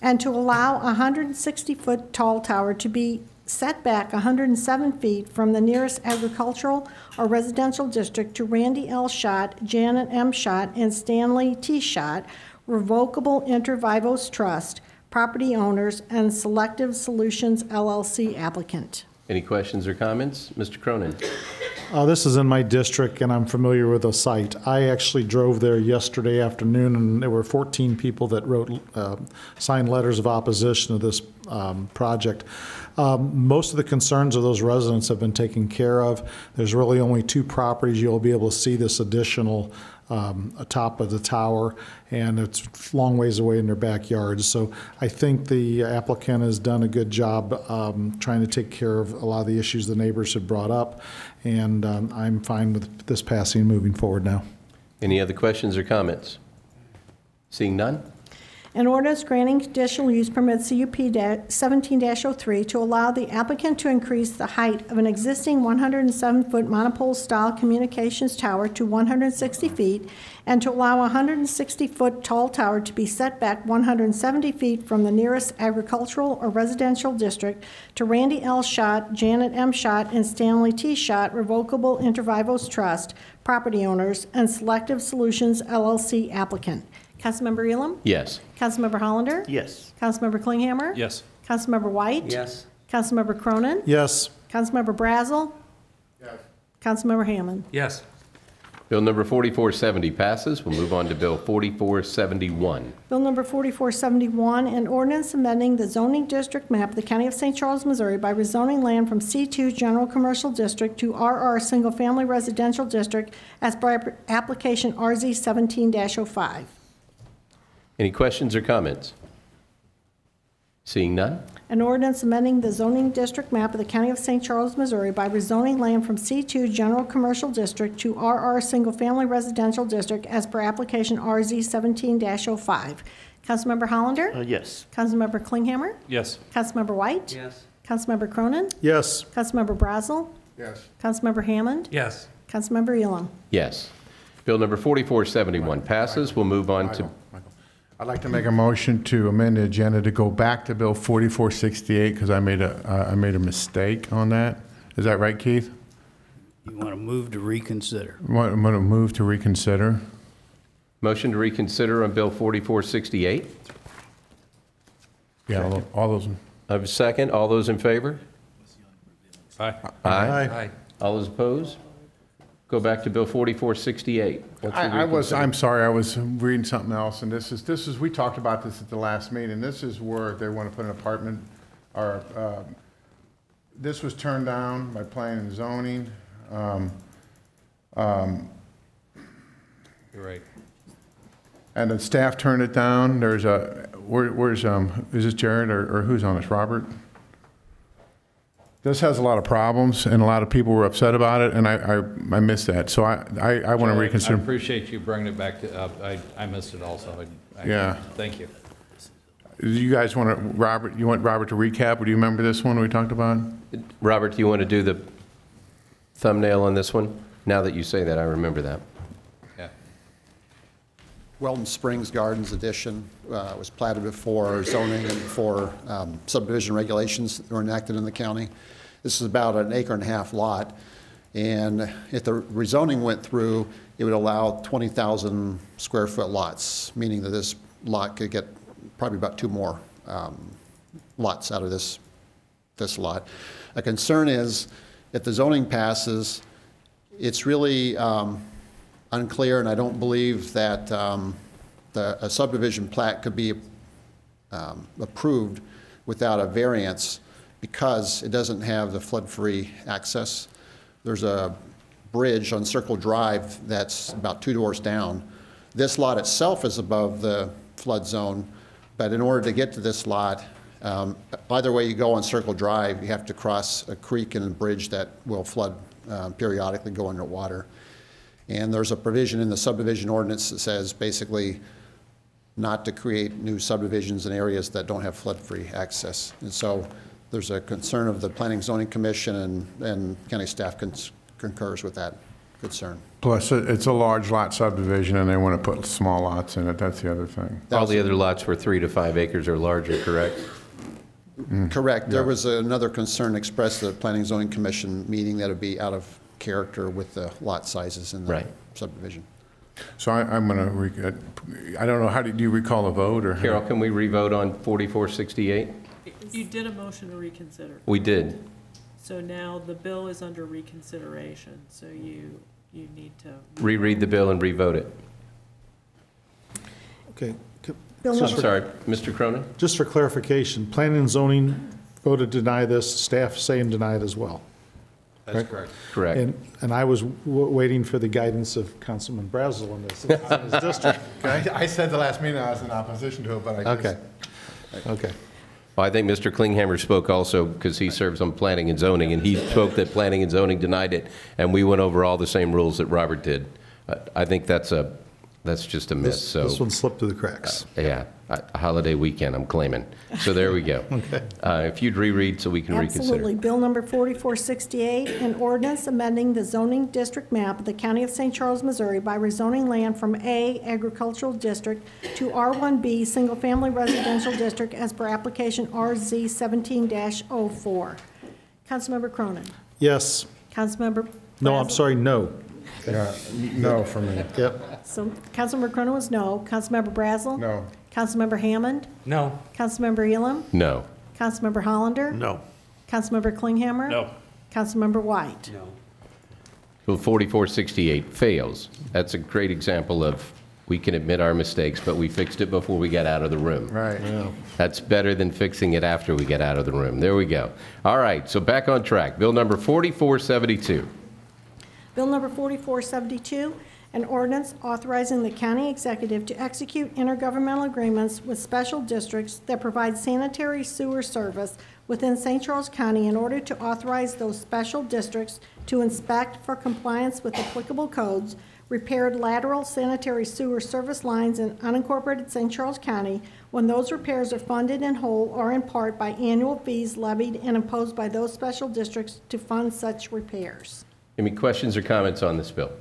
and to allow a 160-foot tall tower to be set back 107 feet from the nearest agricultural or residential district to Randy L. Schott, Janet M. Schott, and Stanley T. Schott, Revocable Inter Vivos Trust, property owners, and Selective Solutions LLC applicant. Any questions or comments? Mr. Cronin? Uh, This is in my district, and I'm familiar with the site. I actually drove there yesterday afternoon, and there were 14 people that wrote, uh, signed letters of opposition to this um, project. Um, Most of the concerns of those residents have been taken care of. There's really only two properties you'll be able to see this additional um, atop of the tower, and it's long ways away in their backyards. So I think the applicant has done a good job um, trying to take care of a lot of the issues the neighbors have brought up, and um, I'm fine with this passing and moving forward now. Any other questions or comments? Seeing none? An ordinance granting conditional use permit CUP da- 17-03 to allow the applicant to increase the height of an existing 107-foot monopole-style communications tower to 160 feet and to allow a 160-foot tall tower to be set back 170 feet from the nearest agricultural or residential district to Randy L. Schott, Janet M. Schott, and Stanley T. Schott Revocable Inter Vivos Trust, property owners, and Selective Solutions LLC applicant. Councilmember Elam? Yes. Councilmember Hollander? Yes. Councilmember Klinghammer? Yes. Councilmember White? Yes. Councilmember Cronin? Yes. Councilmember Brazil? Yes. Councilmember Hammond? Yes. Bill number 4470 passes. We'll move on to Bill 4471. Bill number 4471, an ordinance amending the zoning district map of the County of St. Charles, Missouri by rezoning land from C2 General Commercial District to RR Single Family Residential District as by application RZ 17-05. Any questions or comments? Seeing none? An ordinance amending the zoning district map of the County of St. Charles, Missouri by rezoning land from C2 General Commercial District to RR Single Family Residential District as per application RZ 17-05. Councilmember Hollander? Uh, yes. Councilmember Klinghammer? Yes. Councilmember White? Yes. Councilmember Cronin? Yes. Councilmember Brazil? Yes. Councilmember Hammond? Yes. Councilmember Elam? Yes. Bill number 4471 passes. We'll move on to, Michael, Michael. I'd like to make a motion to amend the agenda to go back to Bill 4468 because I made a, uh, I made a mistake on that. Is that right, Keith? You want to move to reconsider? I'm going to move to reconsider. motion to reconsider on Bill 4468. Yeah, all- all those, I have a second. All those in favor? Aye. Aye. Aye. All those opposed? Go back to Bill 4468. What's the I, I was, reconsider? I'm sorry, I was reading something else, and this is, this is, we talked about this at the last meeting, this is where they want to put an apartment, or, uh, this was turned down by planning and zoning. Um, um, You're right. And the staff turned it down. There's a, where, where's, um, is this Jared or, or who's on this, Robert? This has a lot of problems and a lot of people were upset about it and I, I, I missed that. So I, I, I want to reconsider. I appreciate you bringing it back to, uh, I, I missed it also. I- I- Yeah. Thank you. Do you guys want to, Robert, you want Robert to recap? Do you remember this one we talked about? Robert, do you want to do the thumbnail on this one? Now that you say that, I remember that. Yeah. Weldon Springs Gardens addition uh, was platted before zoning and before um, subdivision regulations were enacted in the county. This is about an acre and a half lot, and if the rezoning went through, it would allow 20,000 square foot lots, meaning that this lot could get probably about two more um, lots out of this, this lot. A concern is, if the zoning passes, it's really um, unclear, and I don't believe that um, the, a subdivision plat could be um, approved without a variance because it doesn't have the flood-free access. There's a bridge on Circle Drive that's about two doors down. This lot itself is above the flood zone, but in order to get to this lot, um, either way you go on Circle Drive, you have to cross a creek and a bridge that will flood uh, periodically, go underwater. And there's a provision in the subdivision ordinance that says basically not to create new subdivisions in areas that don't have flood-free access. And so there's a concern of the Planning Zoning Commission, and, and county staff cons- concurs with that concern. Plus, it- it's a large lot subdivision, and they want to put small lots in it. That's the other thing. All the other lots were three to five acres or larger, correct? Mm. Correct. There Yeah. was another concern expressed at the Planning Zoning Commission meeting that it would be out of character with the lot sizes in the Right. subdivision. So I- I'm going to, I don't know, how did you recall a vote, or? Carol, can we revote on 4468? You did a motion to reconsider. We did. So now the bill is under reconsideration, so you, you need to. Reread the bill and revote it. Okay. c- Bill I'm sorry, Mr. Cronin? Just for clarification, planning and zoning voted to deny this, staff saying deny it as well. That's correct. Correct. And, and I was w- waiting for the guidance of Councilman Brazil on this, on his district. I I said the last meeting I was in opposition to it, but I guess. Okay. Okay. Well, I think Mr. Klinghammer spoke also because he serves on planning and zoning, and he spoke that planning and zoning denied it, and we went over all the same rules that Robert did. I- I think that's a, that's just a miss, This so. this one slipped through the cracks. Uh, yeah, a a holiday weekend, I'm claiming. So there we go. Okay. Uh, If you'd reread so we can reconsider. Absolutely. Bill number 4468, an ordinance amending the zoning district map of the County of St. Charles, Missouri by rezoning land from A agricultural district to R1B Single Family Residential District as per application RZ 17-04. Councilmember Cronin. Yes. Councilmember. No, I'm Brazil? sorry, no. Yeah, no for me. Yep. So Councilmember Cronin was no. Councilmember Brazil. No. Councilmember Hammond. No. Councilmember Elam. No. Councilmember Hollander. No. Councilmember Klinghammer. No. Councilmember White. No. Bill 4468 fails. That's a great example of, we can admit our mistakes, but we fixed it before we got out of the room. Right. That's better than fixing it after we get out of the room. There we go. All right, so back on track. Bill number 4472. Bill number 4472, an ordinance authorizing the county executive to execute intergovernmental agreements with special districts that provide sanitary sewer service within St. Charles County in order to authorize those special districts to inspect for compliance with applicable codes, repaired lateral sanitary sewer service lines in unincorporated St. Charles County when those repairs are funded in whole or in part by annual fees levied and imposed by those special districts to fund such repairs. Any questions or comments on this bill?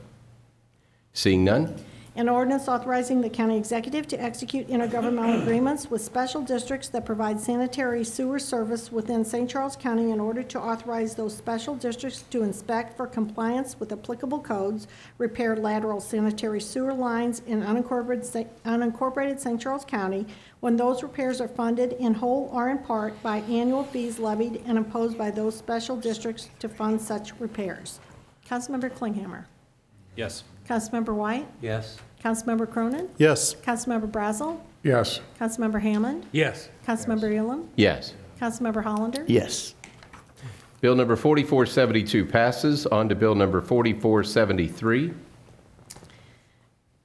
Seeing none? An ordinance authorizing the county executive to execute intergovernmental agreements with special districts that provide sanitary sewer service within St. Charles County in order to authorize those special districts to inspect for compliance with applicable codes, repair lateral sanitary sewer lines in unincorporated unincorporated St. Charles County when those repairs are funded in whole or in part by annual fees levied and imposed by those special districts to fund such repairs. Councilmember Klinghammer. Yes. Councilmember White. Yes. Councilmember Cronin? Yes. Councilmember Brazil? Yes. Councilmember Hammond? Yes. Councilmember Elam? Yes. Councilmember Hollander? Yes. Bill number 4472 passes. On to bill number 4473.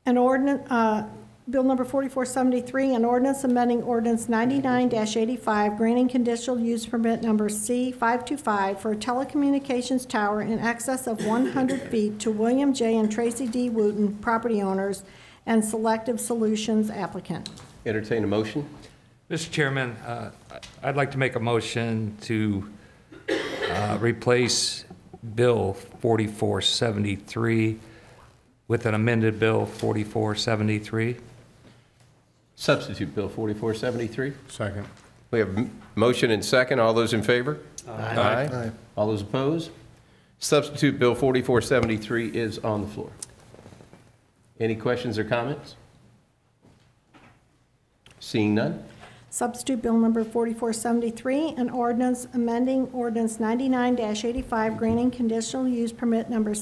An ordinance, uh, Bill number 4473, an ordinance amending ordinance 99-85, granting conditional use permit number C525 for a telecommunications tower in excess of 100 feet to William J. and Tracy D. Wooten, property owners, and Selective Solutions applicant. Entertain a motion? Mr. Chairman, uh, I'd like to make a motion to uh, replace Bill 4473 with an amended Bill 4473. Substitute Bill 4473. Second. We have m- motion and second. All those in favor? Aye. Aye. All those opposed? Substitute Bill 4473 is on the floor. Any questions or comments? Seeing none? Substitute Bill Number 4473, an ordinance amending Ordinance 99-85 granting conditional use permit number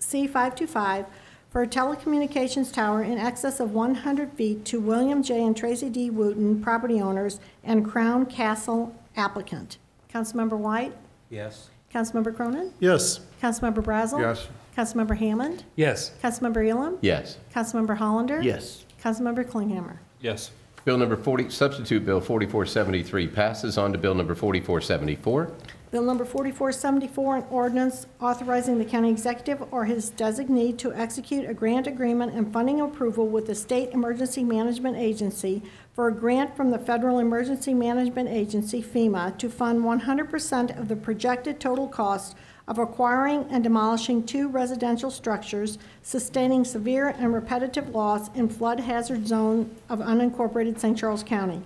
C525 for a telecommunications tower in excess of 100 feet to William J. and Tracy D. Wooten, property owners, and Crown Castle applicant. Councilmember White? Yes. Councilmember Cronin? Yes. Councilmember Brazil? Yes. Councilmember Hammond? Yes. Councilmember Elam? Yes. Councilmember Hollander? Yes. Councilmember Klinghammer? Yes. Bill number 40, substitute Bill 4473 passes on to Bill number 4474. Bill number 4474, an ordinance authorizing the county executive or his designee to execute a grant agreement and funding approval with the State Emergency Management Agency for a grant from the Federal Emergency Management Agency, FEMA, to fund 100% of the projected total cost of acquiring and demolishing two residential structures sustaining severe and repetitive loss in flood hazard zone of unincorporated St. Charles County.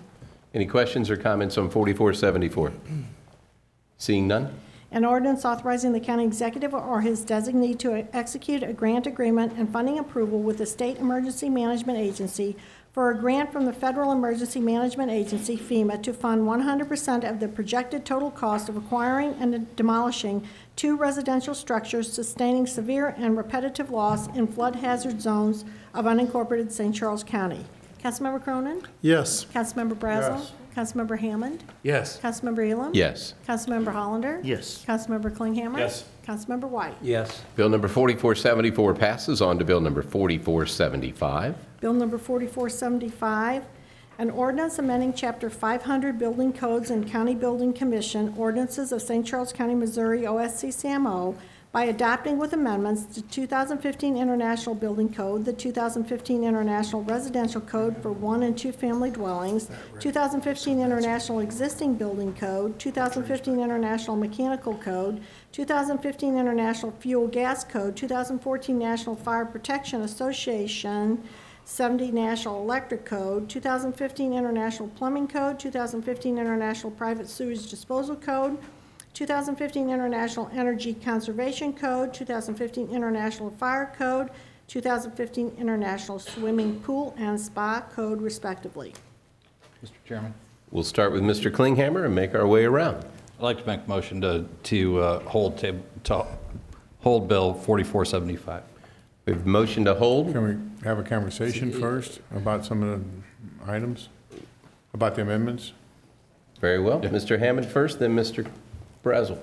Any questions or comments on 4474? Seeing none? An ordinance authorizing the county executive or his designee to execute a grant agreement and funding approval with the State Emergency Management Agency for a grant from the Federal Emergency Management Agency, FEMA, to fund 100% of the projected total cost of acquiring and demolishing two residential structures sustaining severe and repetitive loss in flood hazard zones of unincorporated St. Charles County. Councilmember Cronin? Yes. Councilmember Brazil? Yes. Councilmember Hammond? Yes. Councilmember Elam? Yes. Councilmember Hollander? Yes. Councilmember Klinghammer? Yes. Councilmember White? Yes. Bill number 4474 passes on to Bill number 4475. Bill number 4475, an ordinance amending Chapter 500 Building Codes and County Building Commission ordinances of St. Charles County, Missouri, OSCCMO, by adopting with amendments the 2015 International Building Code, the 2015 International Residential Code for one and two-family dwellings, 2015 International Existing Building Code, 2015 International Mechanical Code, 2015 International Fuel Gas Code, 2014 National Fire Protection Association, 70 National Electric Code, 2015 International Plumbing Code, 2015 International Private Sewage Disposal Code, 2015 International Energy Conservation Code, 2015 International Fire Code, 2015 International Swimming Pool and Spa Code respectively. Mr. Chairman, We'll start with Mr. Klinghammer and make our way around. I'd like to make a motion to, to uh, hold, tab- to hold Bill 4475. We have a motion to hold. Can we have a conversation first about some of the items? About the amendments? Very well. Mr. Hammond first, then Mr. Brazil.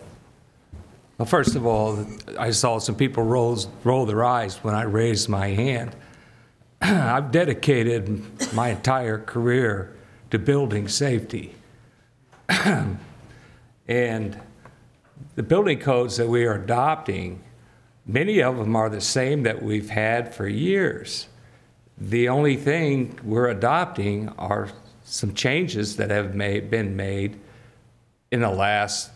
Well, first of all, I saw some people roll, roll their eyes when I raised my hand. I've dedicated my entire career to building safety. and the building codes that we are adopting, many of them are the same that we've had for years. The only thing we're adopting are some changes that have made, been made in the last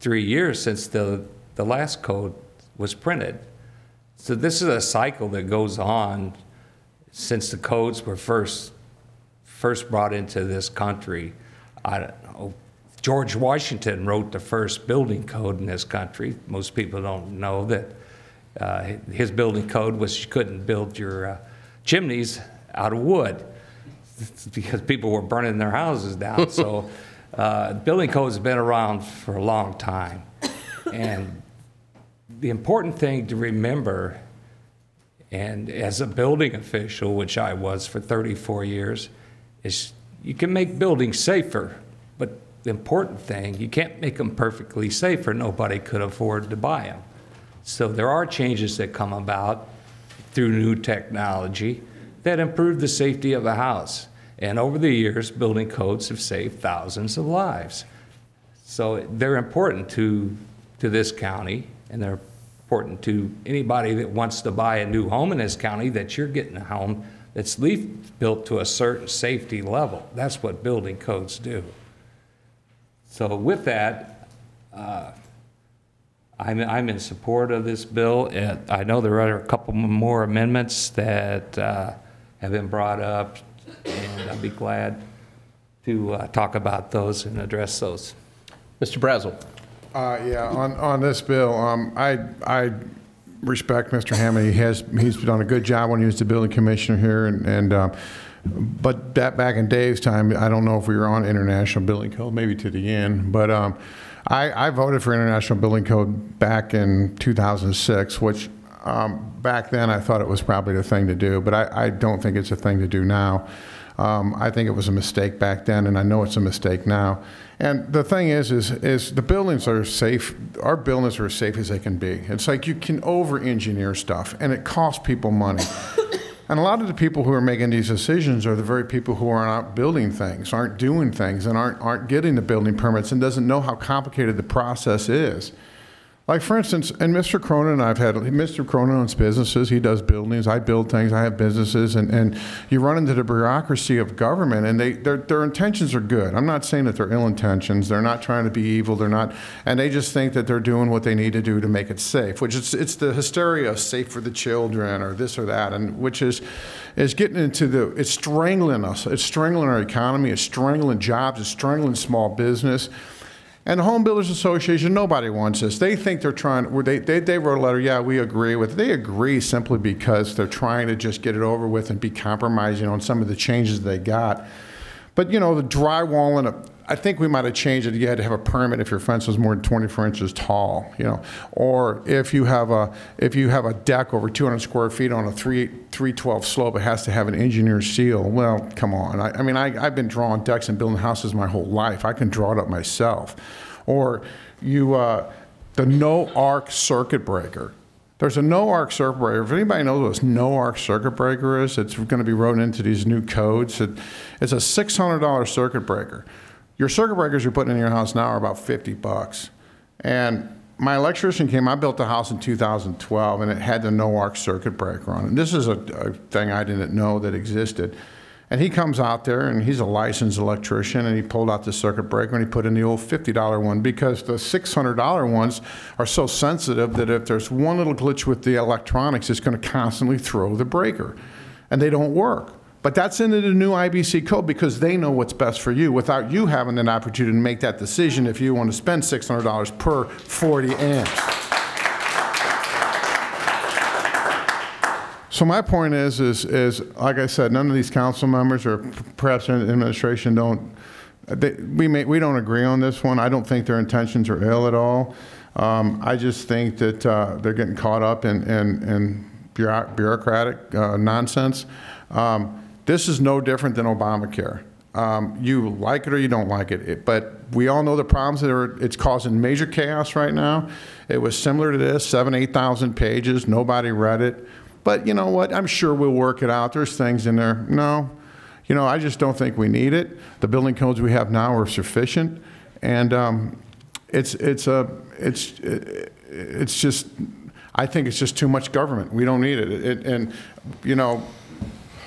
three years since the, the last code was printed. So this is a cycle that goes on since the codes were first, first brought into this country. I don't know, George Washington wrote the first building code in this country. Most people don't know that uh, his building code was you couldn't build your uh, chimneys out of wood because people were burning their houses down. so uh, building codes have been around for a long time. and the important thing to remember, and as a building official, which I was for 34 years, is you can make buildings safer, but the important thing, you can't make them perfectly safe or nobody could afford to buy them. So there are changes that come about through new technology that improve the safety of a house. And over the years, building codes have saved thousands of lives. So they're important to, to this county, and they're important to anybody that wants to buy a new home in this county, that you're getting a home that's leaf built to a certain safety level. That's what building codes do. So with that, uh, I'm, I'm in support of this bill. I know there are a couple more amendments that uh, have been brought up, and I'd be glad to uh, talk about those and address those. Mr. Brazil. Uh, yeah, on, on this bill, um, I, I respect Mr. Hammond. He has, he's done a good job when he was the building commissioner here and, and, um, but that back in Dave's time, I don't know if we were on international building code, maybe to the end, but, um, I, I voted for international building code back in 2006, which, um, back then I thought it was probably the thing to do, but I, I don't think it's a thing to do now. Um, I think it was a mistake back then, and I know it's a mistake now. And the thing is, is, is the buildings are safe. Our buildings are as safe as they can be. It's like you can over-engineer stuff, and it costs people money. And a lot of the people who are making these decisions are the very people who are not building things, aren't doing things, and aren't, aren't getting the building permits, and doesn't know how complicated the process is. Like, for instance, and Mr. Cronin, and I've had, Mr. Cronin owns businesses, he does buildings, I build things, I have businesses, and, and you run into the bureaucracy of government, and they, their, their intentions are good. I'm not saying that they're ill intentions, they're not trying to be evil, they're not, and they just think that they're doing what they need to do to make it safe, which is, it's the hysteria of safe for the children, or this or that, and which is, is getting into the, it's strangling us, it's strangling our economy, it's strangling jobs, it's strangling small business. And the Home Builders Association, nobody wants this. They think they're trying, they, they, they wrote a letter, yeah, we agree with. it. They agree simply because they're trying to just get it over with and be compromising on some of the changes they got. But, you know, the drywall and a, I think we might have changed it. You had to have a permit if your fence was more than 24 inches tall, you know. Or if you have a, if you have a deck over 200 square feet on a 3, 312 slope, it has to have an engineer seal. Well, come on. I, I mean, I, I've been drawing decks and building houses my whole life. I can draw it up myself. Or you, uh, the no arc circuit breaker. There's a no arc circuit breaker. If anybody knows what a no arc circuit breaker is, it's going to be wrote into these new codes. It, it's a $600 circuit breaker. Your circuit breakers you're putting in your house now are about 50 bucks. And my electrician came, I built a house in 2012 and it had the no arc circuit breaker on it. And this is a, a thing I didn't know that existed. And he comes out there and he's a licensed electrician and he pulled out the circuit breaker and he put in the old $50 one because the $600 ones are so sensitive that if there's one little glitch with the electronics, it's going to constantly throw the breaker. And they don't work. But that's into the new IBC code because they know what's best for you without you having an opportunity to make that decision if you want to spend $600 per 40 amps. So my point is, is, is like I said, none of these council members or perhaps in administration don't, they, we may, we don't agree on this one. I don't think their intentions are ill at all. Um, I just think that uh, they're getting caught up in, in, in bureaucratic uh, nonsense. Um, this is no different than Obamacare. Um, you like it or you don't like it, it, but we all know the problems that are, it's causing major chaos right now. It was similar to this, seven, 8,000 pages, nobody read it. But you know what, I'm sure we'll work it out. There's things in there. No, you know, I just don't think we need it. The building codes we have now are sufficient. And um, it's, it's, a, it's, it's just, I think it's just too much government. We don't need it. it and, you know,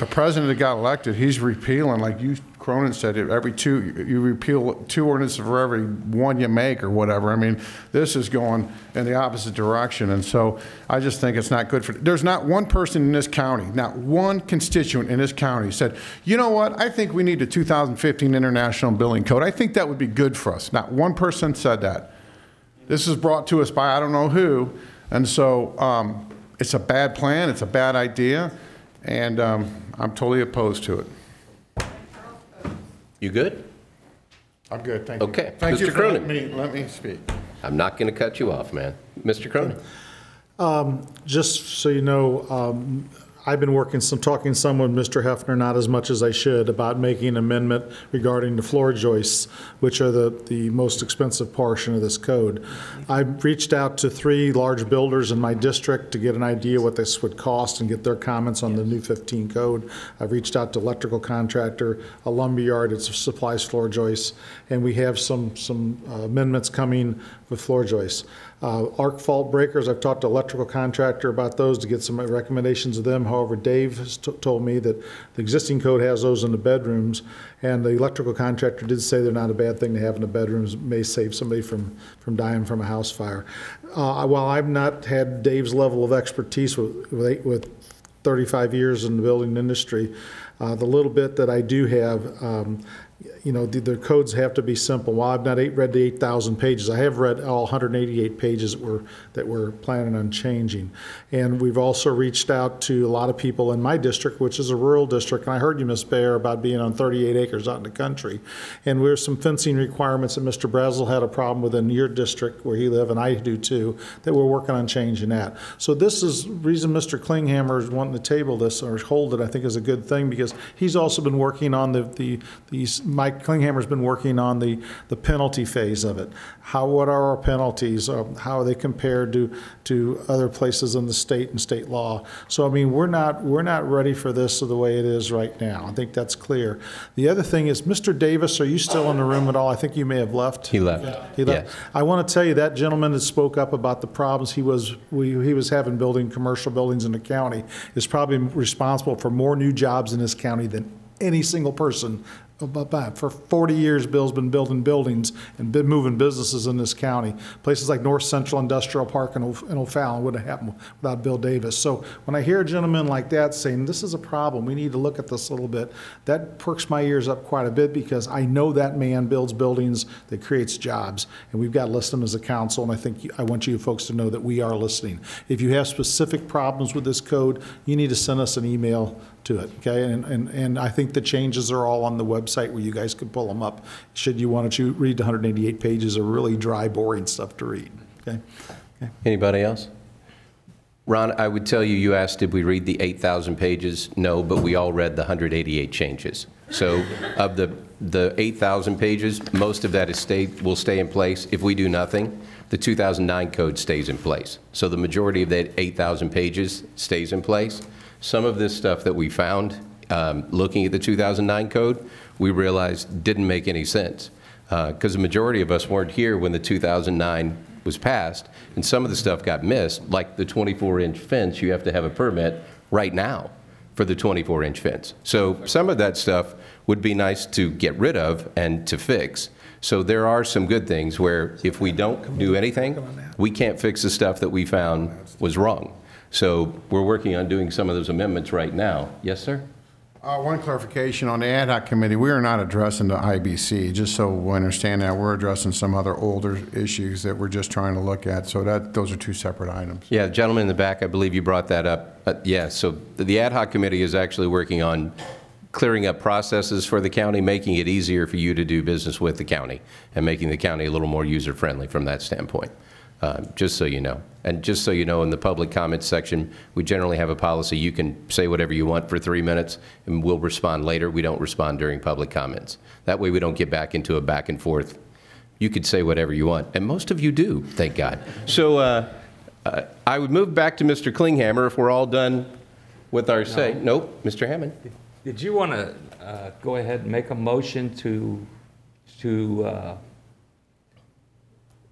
the president that got elected, he's repealing, like you, Cronin said, every two, you repeal two ordinances for every one you make or whatever. I mean, this is going in the opposite direction. And so I just think it's not good for, there's not one person in this county, not one constituent in this county said, you know what, I think we need a 2015 International Building Code. I think that would be good for us. Not one person said that. This is brought to us by I don't know who. And so um, it's a bad plan, it's a bad idea, and um, I'm totally opposed to it. You good? I'm good, thank you. Okay. Thank you Mr. for letting Cronin. me, let me speak. I'm not going to cut you off, man. Mr. Cronin. Um, Just so you know, um, I've been working some, talking some with Mr. Hefner, not as much as I should, about making an amendment regarding the floor joists, which are the, the most expensive portion of this code. I reached out to three large builders in my district to get an idea what this would cost and get their comments on the new 15 code. I've reached out to electrical contractor, a lumberyard, it supplies floor joists, and we have some, some uh, amendments coming with floor joists. Uh, Arc fault breakers, I've talked to electrical contractor about those to get some recommendations of them. However, Dave has told me that the existing code has those in the bedrooms, and the electrical contractor did say they're not a bad thing to have in the bedrooms, may save somebody from, from dying from a house fire. Uh, While I've not had Dave's level of expertise with, with with 35 years in the building industry, uh, the little bit that I do have, um, you know, the, codes have to be simple. While I've not read the 8,000 pages, I have read all 188 pages that we're, that we're planning on changing. And we've also reached out to a lot of people in my district, which is a rural district, and I heard you, Ms. Bayer, about being on 38 acres out in the country. And there's some fencing requirements that Mr. Brazil had a problem with in your district where he live, and I do too, that we're working on changing that. So this is, reason Mr. Klinghammer is wanting to table this or hold it, I think is a good thing, because he's also been working on the, the, these, Mike Klinghammer's been working on the, the penalty phase of it. How, what are our penalties? Um, How are they compared to, to other places in the state and state law? So, I mean, we're not, we're not ready for this the way it is right now. I think that's clear. The other thing is, Mr. Davis, are you still in the room at all? I think you may have left. He left. He left. Yes. I want to tell you, that gentleman that spoke up about the problems he was, we- he was having building commercial buildings in the county is probably responsible for more new jobs in this county than any single person. For 40 years, Bill's been building buildings and been moving businesses in this county. Places like North Central Industrial Park in in O'Fallon wouldn't have happened without Bill Davis. So when I hear a gentleman like that saying, this is a problem, we need to look at this a little bit, that perks my ears up quite a bit because I know that man builds buildings that creates jobs. And we've got to listen as a council, and I think, I want you folks to know that we are listening. If you have specific problems with this code, you need to send us an email to it, okay? And, and, and I think the changes are all on the website where you guys can pull them up, should you want to read the 188 pages of really dry, boring stuff to read, okay? Anybody else? Ron, I would tell you, you asked, did we read the 8,000 pages? No, but we all read the 188 changes. So of the, the 8,000 pages, most of that is stay, will stay in place. If we do nothing, the 2009 code stays in place. So the majority of that 8,000 pages stays in place. Some of this stuff that we found, um, looking at the 2009 code, we realized didn't make any sense. Because the majority of us weren't here when the 2009 was passed, and some of the stuff got missed, like the 24-inch fence, you have to have a permit right now for the 24-inch fence. So some of that stuff would be nice to get rid of and to fix. So there are some good things where if we don't do anything, we can't fix the stuff that we found was wrong. So we're working on doing some of those amendments right now. Yes, sir? Uh, One clarification, on the ad hoc committee, we are not addressing the IBC, just so we understand that. We're addressing some other older issues that we're just trying to look at, so that, those are two separate items. Yeah, the gentleman in the back, I believe you brought that up. Uh, Yeah, so the- the ad hoc committee is actually working on clearing up processes for the county, making it easier for you to do business with the county, and making the county a little more user-friendly from that standpoint, Uh, just so you know. And just so you know, in the public comments section, we generally have a policy, you can say whatever you want for three minutes, and we'll respond later. We don't respond during public comments. That way, we don't get back into a back and forth you could say whatever you want, and most of you do, thank God. So uh, uh, I would move back to Mr. Klinghammer if we're all done with our say. Nope, Mr. Hammond. Did you want to go ahead and make a motion to, to uh,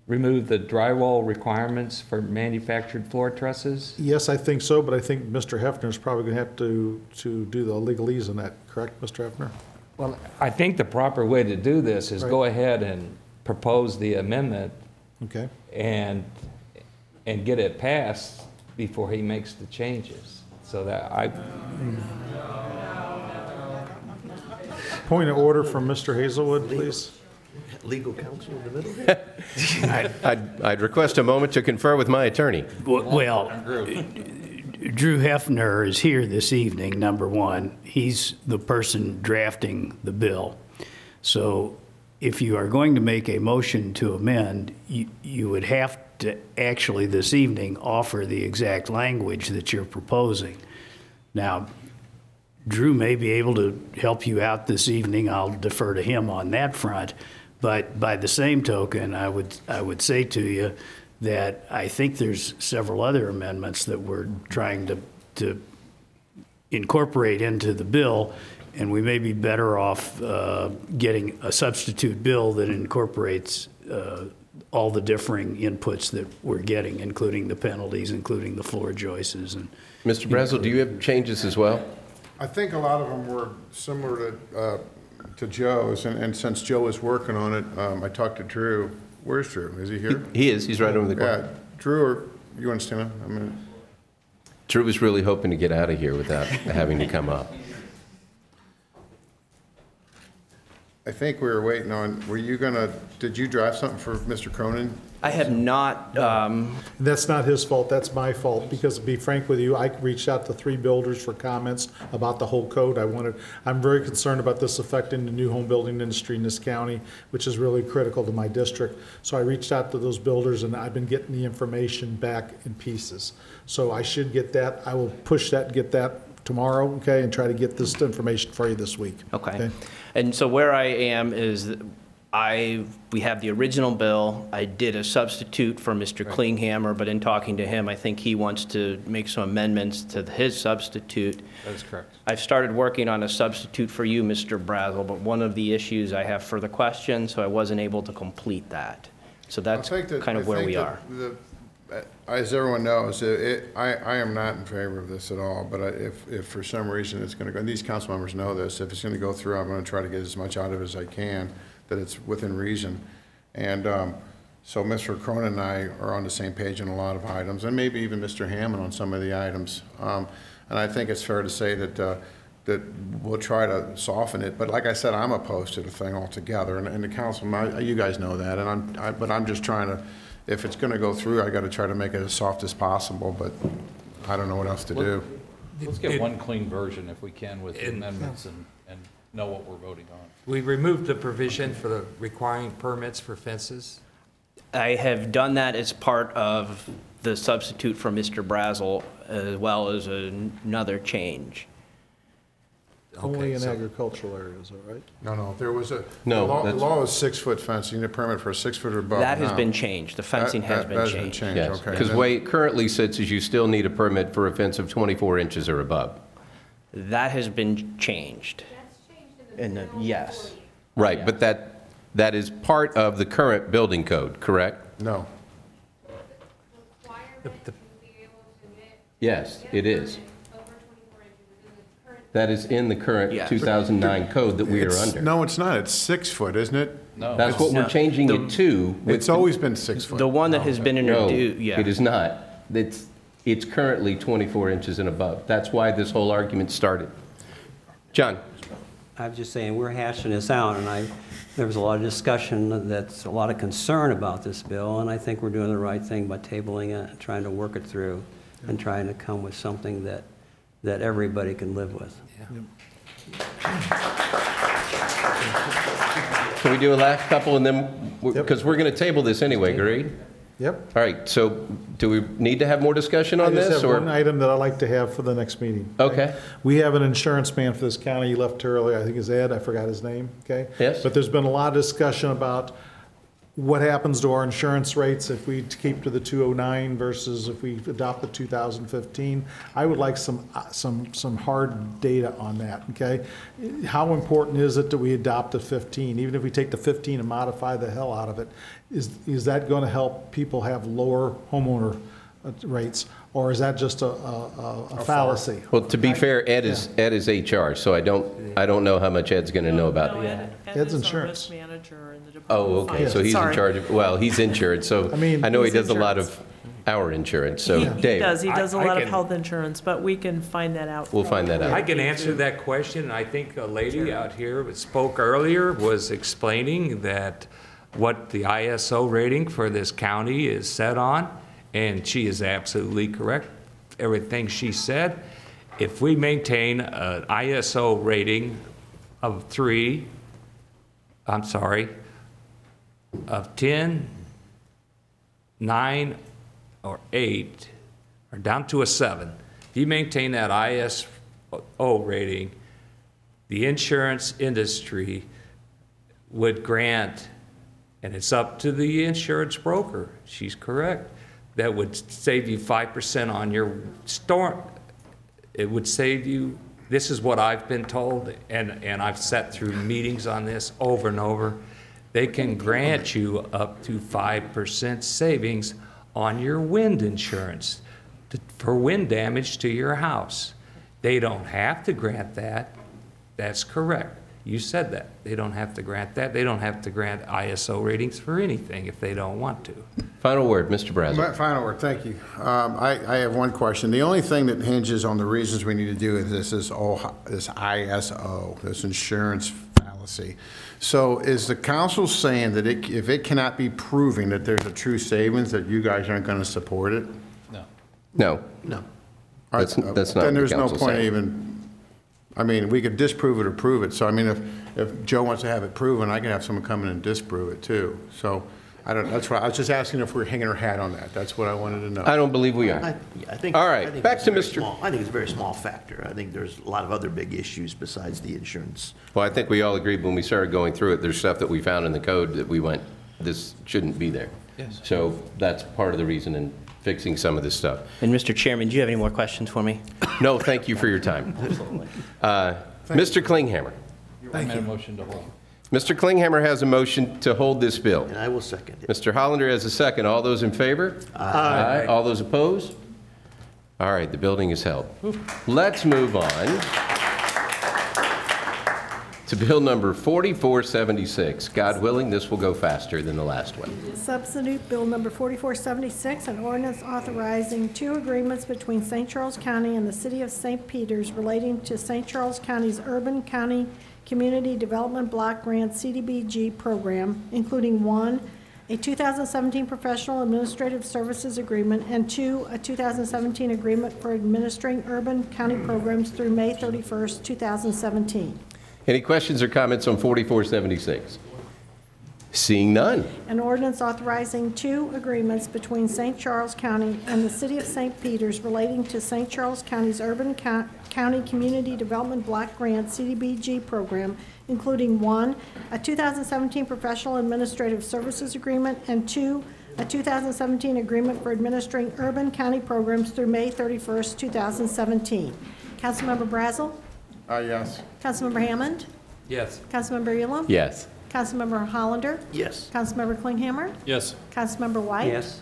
remove the drywall requirements for manufactured floor trusses? Yes, I think so, but I think Mr. Hefner is probably going to have to, to do the legalese on that, correct, Mr. Hefner? Well, I think the proper way to do this is Right. go ahead and propose the amendment Okay. and, and get it passed before he makes the changes. So that I, Point of order from Mr. Hazelwood, please. Legal counsel in the middle? I'd, I'd request a moment to confer with my attorney. Well, Drew Hefner is here this evening, number one. He's the person drafting the bill. So if you are going to make a motion to amend, you, you would have to actually this evening offer the exact language that you're proposing. Now, Drew may be able to help you out this evening. I'll defer to him on that front. But by the same token, I would, I would say to you that I think there's several other amendments that we're trying to, to incorporate into the bill, and we may be better off uh, getting a substitute bill that incorporates uh, all the differing inputs that we're getting, including the penalties, including the floor joists and. Mr. Brazil, do you have changes as well? I think a lot of them were similar to, uh, to Joe's, and, and since Joe is working on it, um, I talked to Drew. Where's Drew? Is he here? He is, he's right over the corner. Yeah, Drew, or, you understand? up? I mean, Drew was really hoping to get out of here without having to come up. I think we were waiting on, were you gonna, did you drive something for Mr. Cronin? I have not, um, That's not his fault, that's my fault, because to be frank with you, I reached out to three builders for comments about the whole code. I wanted, I'm very concerned about this affecting the new home building industry in this county, which is really critical to my district. So I reached out to those builders, and I've been getting the information back in pieces. So I should get that, I will push that, get that tomorrow, okay, and try to get this information for you this week. Okay. And so where I am is I, we have the original bill. I did a substitute for Mr. Klinghammer, but in talking to him, I think he wants to make some amendments to his substitute. That is correct. I've started working on a substitute for you, Mr. Brazil, but one of the issues I have further questions, so I wasn't able to complete that. So that's I think that- kind of I where think we that are. the- As everyone knows, it- I, I am not in favor of this at all, but I- if, if for some reason it's gonna go, and these council members know this, if it's gonna go through, I'm gonna try to get as much out of it as I can, that it's within reason. And, um, so Mr. Cronin and I are on the same page in a lot of items, and maybe even Mr. Hammond on some of the items. Um, and I think it's fair to say that, uh, that we'll try to soften it, but like I said, I'm opposed to the thing altogether, and, and the council, I- you guys know that, and I'm, I, but I'm just trying to, if it's gonna go through, I gotta try to make it as soft as possible, but I don't know what else to do. Let's get one clean version if we can with the amendments and, and know what we're voting on. We removed the provision for the requiring permits for fences. I have done that as part of the substitute for Mr. Brazil, as well as another change. Only in so- agricultural areas, all right? No, no, there was a, the No, law, the that's- law is six-foot fence, you need a permit for a six-foot or above That has now. been changed. The fencing has that- been that has changed. Yes, okay. because the way it currently sits is you still need a permit for a fence of 24 inches or above. That has been changed. In the, yes. Right, but that, that is part of the current building code, correct? No. Yes, it is. That is in the current Yeah. 2009 code that we are It's- under. No, it's not, it's six foot, isn't it? No. That's what we're No, changing the- it to. with It's the- always been six foot. The one that oh, has been No, introduced, yeah. it is not. It's, it's currently 24 inches and above. That's why this whole argument started. John? I'm just saying, we're hashing this out, and I, there was a lot of discussion, that's a lot of concern about this bill, and I think we're doing the right thing by tabling it, and trying to work it through, and trying to come with something that, that everybody can live with. Can we do a last couple and then, because we're going to table this anyway, agreed? Yep. All right, so do we need to have more discussion I on just this? have or one item that I'd like to have for the next meeting. Okay. We have an insurance man for this county, he left earlier, I think it's Ed, I forgot his name, okay? Yes. But there's been a lot of discussion about what happens to our insurance rates if we keep to the 209 versus if we adopt the 2015. I would like some, uh, some, some hard data on that, okay? How important is it that we adopt the 15? Even if we take the 15 and modify the hell out of it, is, is that going to help people have lower homeowner uh, rates? Or is that just a- a a fallacy? Well, to be fair, Ed is, Ed is HR, so I don't, I don't know how much Ed's going to know about No, it. Ed- Ed Ed's is our insurance. risk manager in the Department Oh, of okay, so Finance. he's in Sorry. charge of, well, he's insured, so I mean- I know he He's does a lot insurance. of our insurance, so He- He Dave. does, he does a I- I lot of can- health insurance, but we can find that out. We'll find that out. I out. can answer that question, and I think a lady out here that spoke earlier was explaining that what the ISO rating for this county is set on, and she is absolutely correct, everything she said. If we maintain an ISO rating of three, I'm sorry, of 10, 9, or 8, or down to a 7, if you maintain that ISO rating, the insurance industry would grant, and it's up to the insurance broker, she's correct, that would save you 5% on your storm. It would save you, this is what I've been told, and, and I've sat through meetings on this over and over, they can grant you up to 5% savings on your wind insurance to- for wind damage to your house. They don't have to grant that. That's correct. You said that. They don't have to grant that. They don't have to grant ISO ratings for anything if they don't want to. Final word, Mr. My Brazil. Final word, thank you. Um, I, I have one question. The only thing that hinges on the reasons we need to do this is oh, this ISO, this insurance fallacy. So is the council saying that it, if it cannot be proving that there's a true savings, that you guys aren't going to support it? No. No. No. That's- that's not what Then the there's no point saying. even, I mean, we could disprove it or prove it. So I mean, if, if Joe wants to have it proven, I can have someone come in and disprove it too. So I don't, that's why, I was just asking if we're hanging our hat on that. That's what I wanted to know. I don't believe we I, are. yeah, I think. All right, I think back it's to a very Mr. small- I think it's a very small factor. I think there's a lot of other big issues besides the insurance. Well, I think we all agreed when we started going through it, there's stuff that we found in the code that we went, this shouldn't be there. Yes. So that's part of the reason in fixing some of this stuff. And Mr. Chairman, do you have any more questions for me? No, thank you for your time. Absolutely. Uh, Mr. Klinghammer. I made a motion to hold. Mr. Klinghammer has a motion to hold this bill. And I will second it. Mr. Hollander has a second. All those in favor? Aye. All those opposed? All right, the building is held. Let's move on to bill number 4476. God willing, this will go faster than the last one. Substitute Bill Number 4476, an ordinance authorizing two agreements between St. Charles County and the City of St. Peters relating to St. Charles County's Urban County Community Development Block Grant CDBG program, including one, a 2017 Professional Administrative Services Agreement, and two, a 2017 Agreement for administering urban county programs through May 31st, 2017. Any questions or comments on 4476? Seeing none. An ordinance authorizing two agreements between St. Charles County and the City of St. Peters relating to St. Charles County's Urban Co- County Community Development Block Grant CDBG program, including one, a 2017 Professional Administrative Services Agreement, and two, a 2017 Agreement for Administering Urban County Programs through May 31st, 2017. Councilmember Brazil? Uh, yes. Councilmember Hammond? Yes. Councilmember Elam? Yes. Councilmember Hollander? Yes. Councilmember Klinghammer? Yes. Councilmember White? Yes.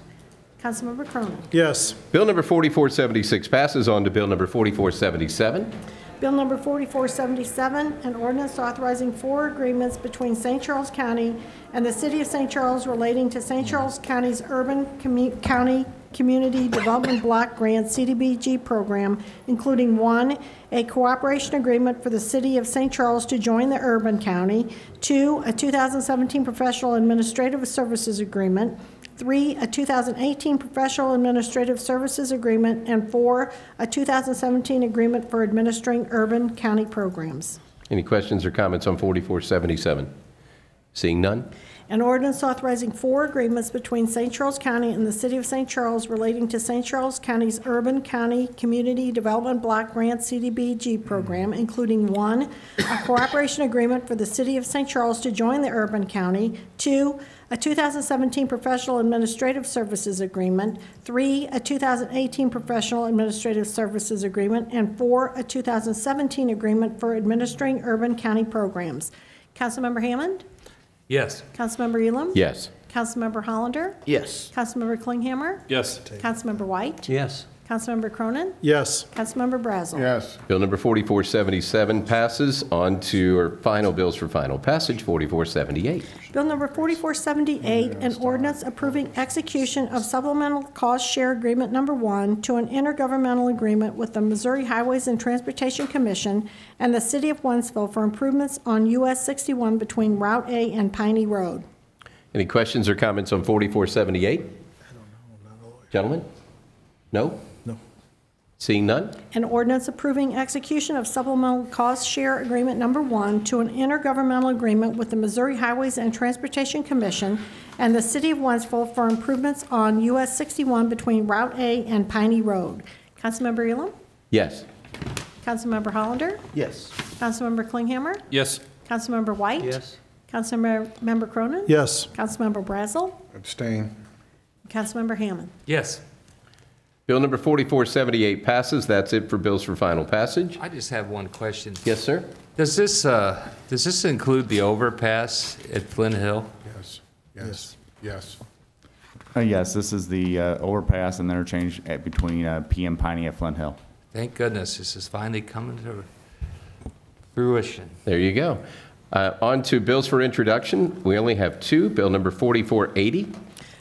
Councilmember Cronin? Yes. Bill number 4476 passes on to bill number 4477. Bill number 4477, an ordinance authorizing four agreements between St. Charles County and the City of St. Charles relating to St. Charles County's Urban Commu- County Community Development Block Grant CDBG program, including one, a cooperation agreement for the City of St. Charles to join the urban county, two, a 2017 Professional Administrative Services Agreement, Three, a 2018 Professional Administrative Services Agreement, and four, a 2017 Agreement for Administering Urban County Programs. Any questions or comments on 4477? Seeing none? An ordinance authorizing four agreements between St. Charles County and the City of St. Charles relating to St. Charles County's Urban County Community Development Block Grant CDBG program, including one, a cooperation agreement for the City of St. Charles to join the urban county, two, a 2017 Professional Administrative Services Agreement, three, a 2018 Professional Administrative Services Agreement, and four, a 2017 Agreement for Administering Urban County Programs. Councilmember Hammond? Yes. Councilmember Elam? Yes. Councilmember Hollander? Yes. Councilmember Klinghammer? Yes. Councilmember White? Yes. Councilmember Cronin? Yes. Councilmember Brazil? Yes. Bill number 4477 passes on to our final bills for final passage, 4478. Bill number 4478, an ordinance approving execution of supplemental cost share agreement number one to an intergovernmental agreement with the Missouri Highways and Transportation Commission and the City of Wentzville for improvements on US 61 between Route A and Piney Road. Any questions or comments on 4478? Gentlemen? No? No. Seeing none? An ordinance approving execution of supplemental cost share agreement number one to an intergovernmental agreement with the Missouri Highways and Transportation Commission and the City of Wentzville for improvements on US 61 between Route A and Piney Road. Councilmember Elam? Yes. Councilmember Hollander? Yes. Councilmember Klinghammer? Yes. Councilmember White? Yes. Councilmember Member Cronin? Yes. Councilmember Brazil? Abstain. Councilmember Hammond? Yes. Bill number 4478 passes. That's it for bills for final passage. I just have one question. Yes, sir? Does this, uh, does this include the overpass at Flint Hill? Yes, yes, yes. Uh, Yes, this is the uh, overpass and interchange at- between uh, PM Piney at Flint Hill. Thank goodness, this is finally coming to fruition. There you go. Uh, On to bills for introduction. We only have two. Bill number 4480.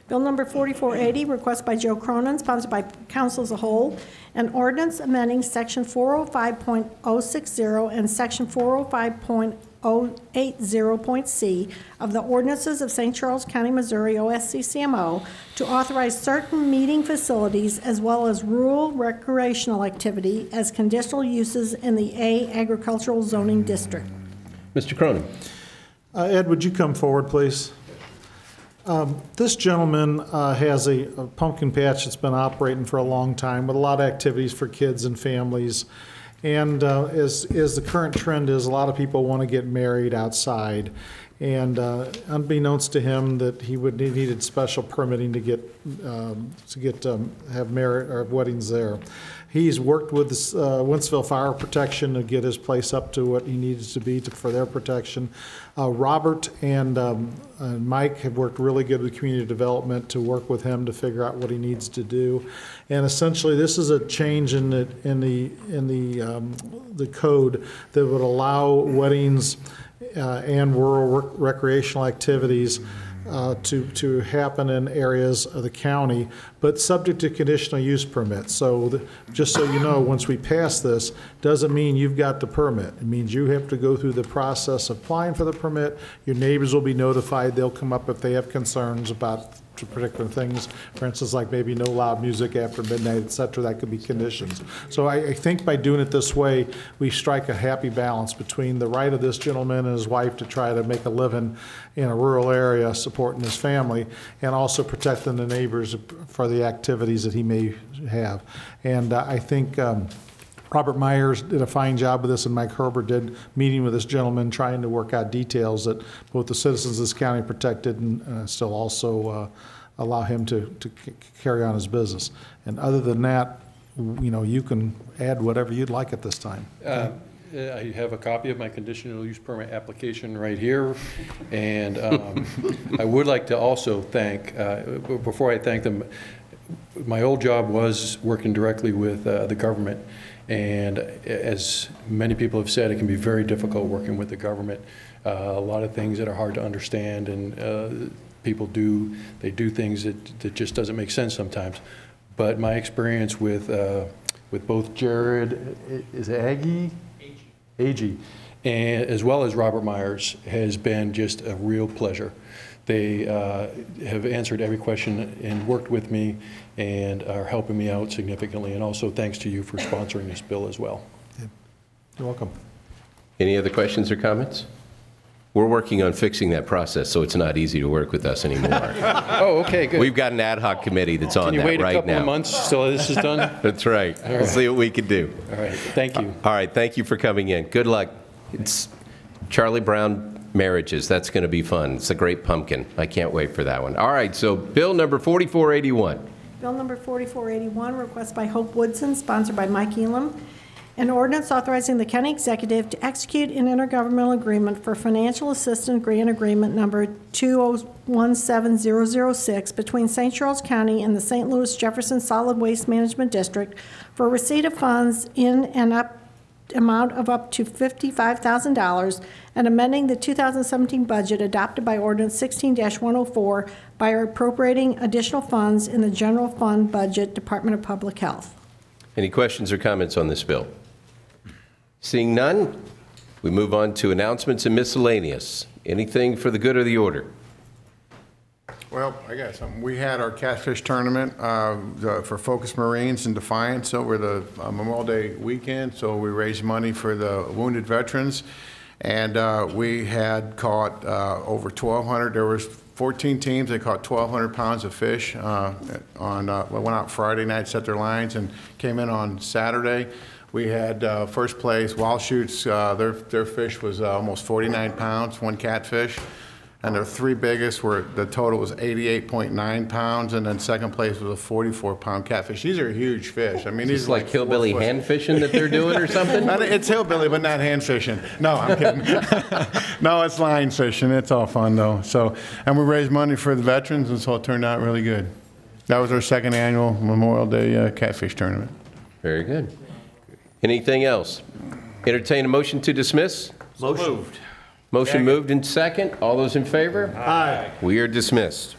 Bill number 4480, request by Joe Cronin, sponsored by council as a whole, an ordinance amending Section 405.060 and Section 405.080.c of the ordinances of St. Charles County, Missouri, OSCCMO, to authorize certain meeting facilities as well as rural recreational activity as conditional uses in the A agricultural zoning district. Mr. Cronin. Uh, Ed, would you come forward, please? Um, This gentleman uh, has a a pumpkin patch that's been operating for a long time with a lot of activities for kids and families. And uh, as, as the current trend is, a lot of people want to get married outside. And uh, unbeknownst to him, that he would, he needed special permitting to get, um, to get, um, have marriage, or weddings there. He's worked with uh, Wentzville Fire Protection to get his place up to what he needs to be to- for their protection. Uh, Robert and um, Mike have worked really good with community development to work with him to figure out what he needs to do. And essentially, this is a change in the, in the, in the, um, the code that would allow weddings uh, and rural rec- recreational activities uh, to, to happen in areas of the county, but subject to conditional use permits. So the- just so you know, once we pass this, doesn't mean you've got the permit. It means you have to go through the process of applying for the permit. Your neighbors will be notified. They'll come up if they have concerns about particular things. For instance, like maybe no loud music after midnight, et cetera, that could be conditions. So I, I think by doing it this way, we strike a happy balance between the right of this gentleman and his wife to try to make a living in a rural area, supporting his family, and also protecting the neighbors for the activities that he may have. And uh, I think, um, Robert Myers did a fine job with this, and Mike Herbert did, meeting with this gentleman, trying to work out details that both the citizens of this county protected and uh, still also uh, allow him to, to carry on his business. And other than that, you know, you can add whatever you'd like at this time. Uh, I have a copy of my conditional use permit application right here, and um, I would like to also thank, uh, before I thank them, my old job was working directly with uh, the government, and as many people have said, it can be very difficult working with the government. Uh, A lot of things that are hard to understand, and uh, people do, they do things that, that just doesn't make sense sometimes. But my experience with, uh, with both Jared, is it Aggie? Agee, and as well as Robert Myers, has been just a real pleasure. They uh, have answered every question and worked with me and are helping me out significantly. And also thanks to you for sponsoring this bill as well. You're welcome. Any other questions or comments? We're working on fixing that process, so it's not easy to work with us anymore. Oh, okay, good. We've got an ad hoc committee that's on Can you that wait a right couple now. of months till this is done? That's right. All We'll right. see what we can do. All right, thank you. Uh, all right, thank you for coming in. Good luck. It's Charlie Brown Marriages. That's going to be fun. It's a great pumpkin. I can't wait for that one. All right, so bill number 4481. Bill number 4481, request by Hope Woodson, sponsored by Mike Elam. An ordinance authorizing the county executive to execute an intergovernmental agreement for financial assistance grant agreement number 2017-006 between St. Charles County and the St. Louis Jefferson Solid Waste Management District for receipt of funds in and up amount of up to $55,000 and amending the 2017 budget adopted by ordinance 16-104 by appropriating additional funds in the general fund budget, Department of Public Health. Any questions or comments on this bill? Seeing none, we move on to announcements and miscellaneous. Anything for the good of the order? Well, I got something. We had our catfish tournament uh, the- for Focus Marines and Defiance over the uh, Memorial Day weekend, so we raised money for the wounded veterans. And uh, we had caught uh, over 1,200, there was 14 teams, they caught 1,200 pounds of fish uh, on, uh, went out Friday night, set their lines, and came in on Saturday. We had uh, first place, Wild Shoots, their, their fish was almost 49 pounds, one catfish. And their three biggest were, the total was 88.9 pounds, and then second place was a 44-pound catfish. These are huge fish. I mean, these Is are this like hillbilly foot- hand fishing that they're doing or something? Not- It's hillbilly, but not hand fishing. No, I'm kidding. No, it's line fishing. It's all fun, though. So, and we raised money for the veterans, and so it turned out really good. That was our second annual Memorial Day uh, catfish tournament. Very good. Anything else? Entertain a motion to dismiss? Motion. Motion moved in second. All those in favor? Aye. We are dismissed.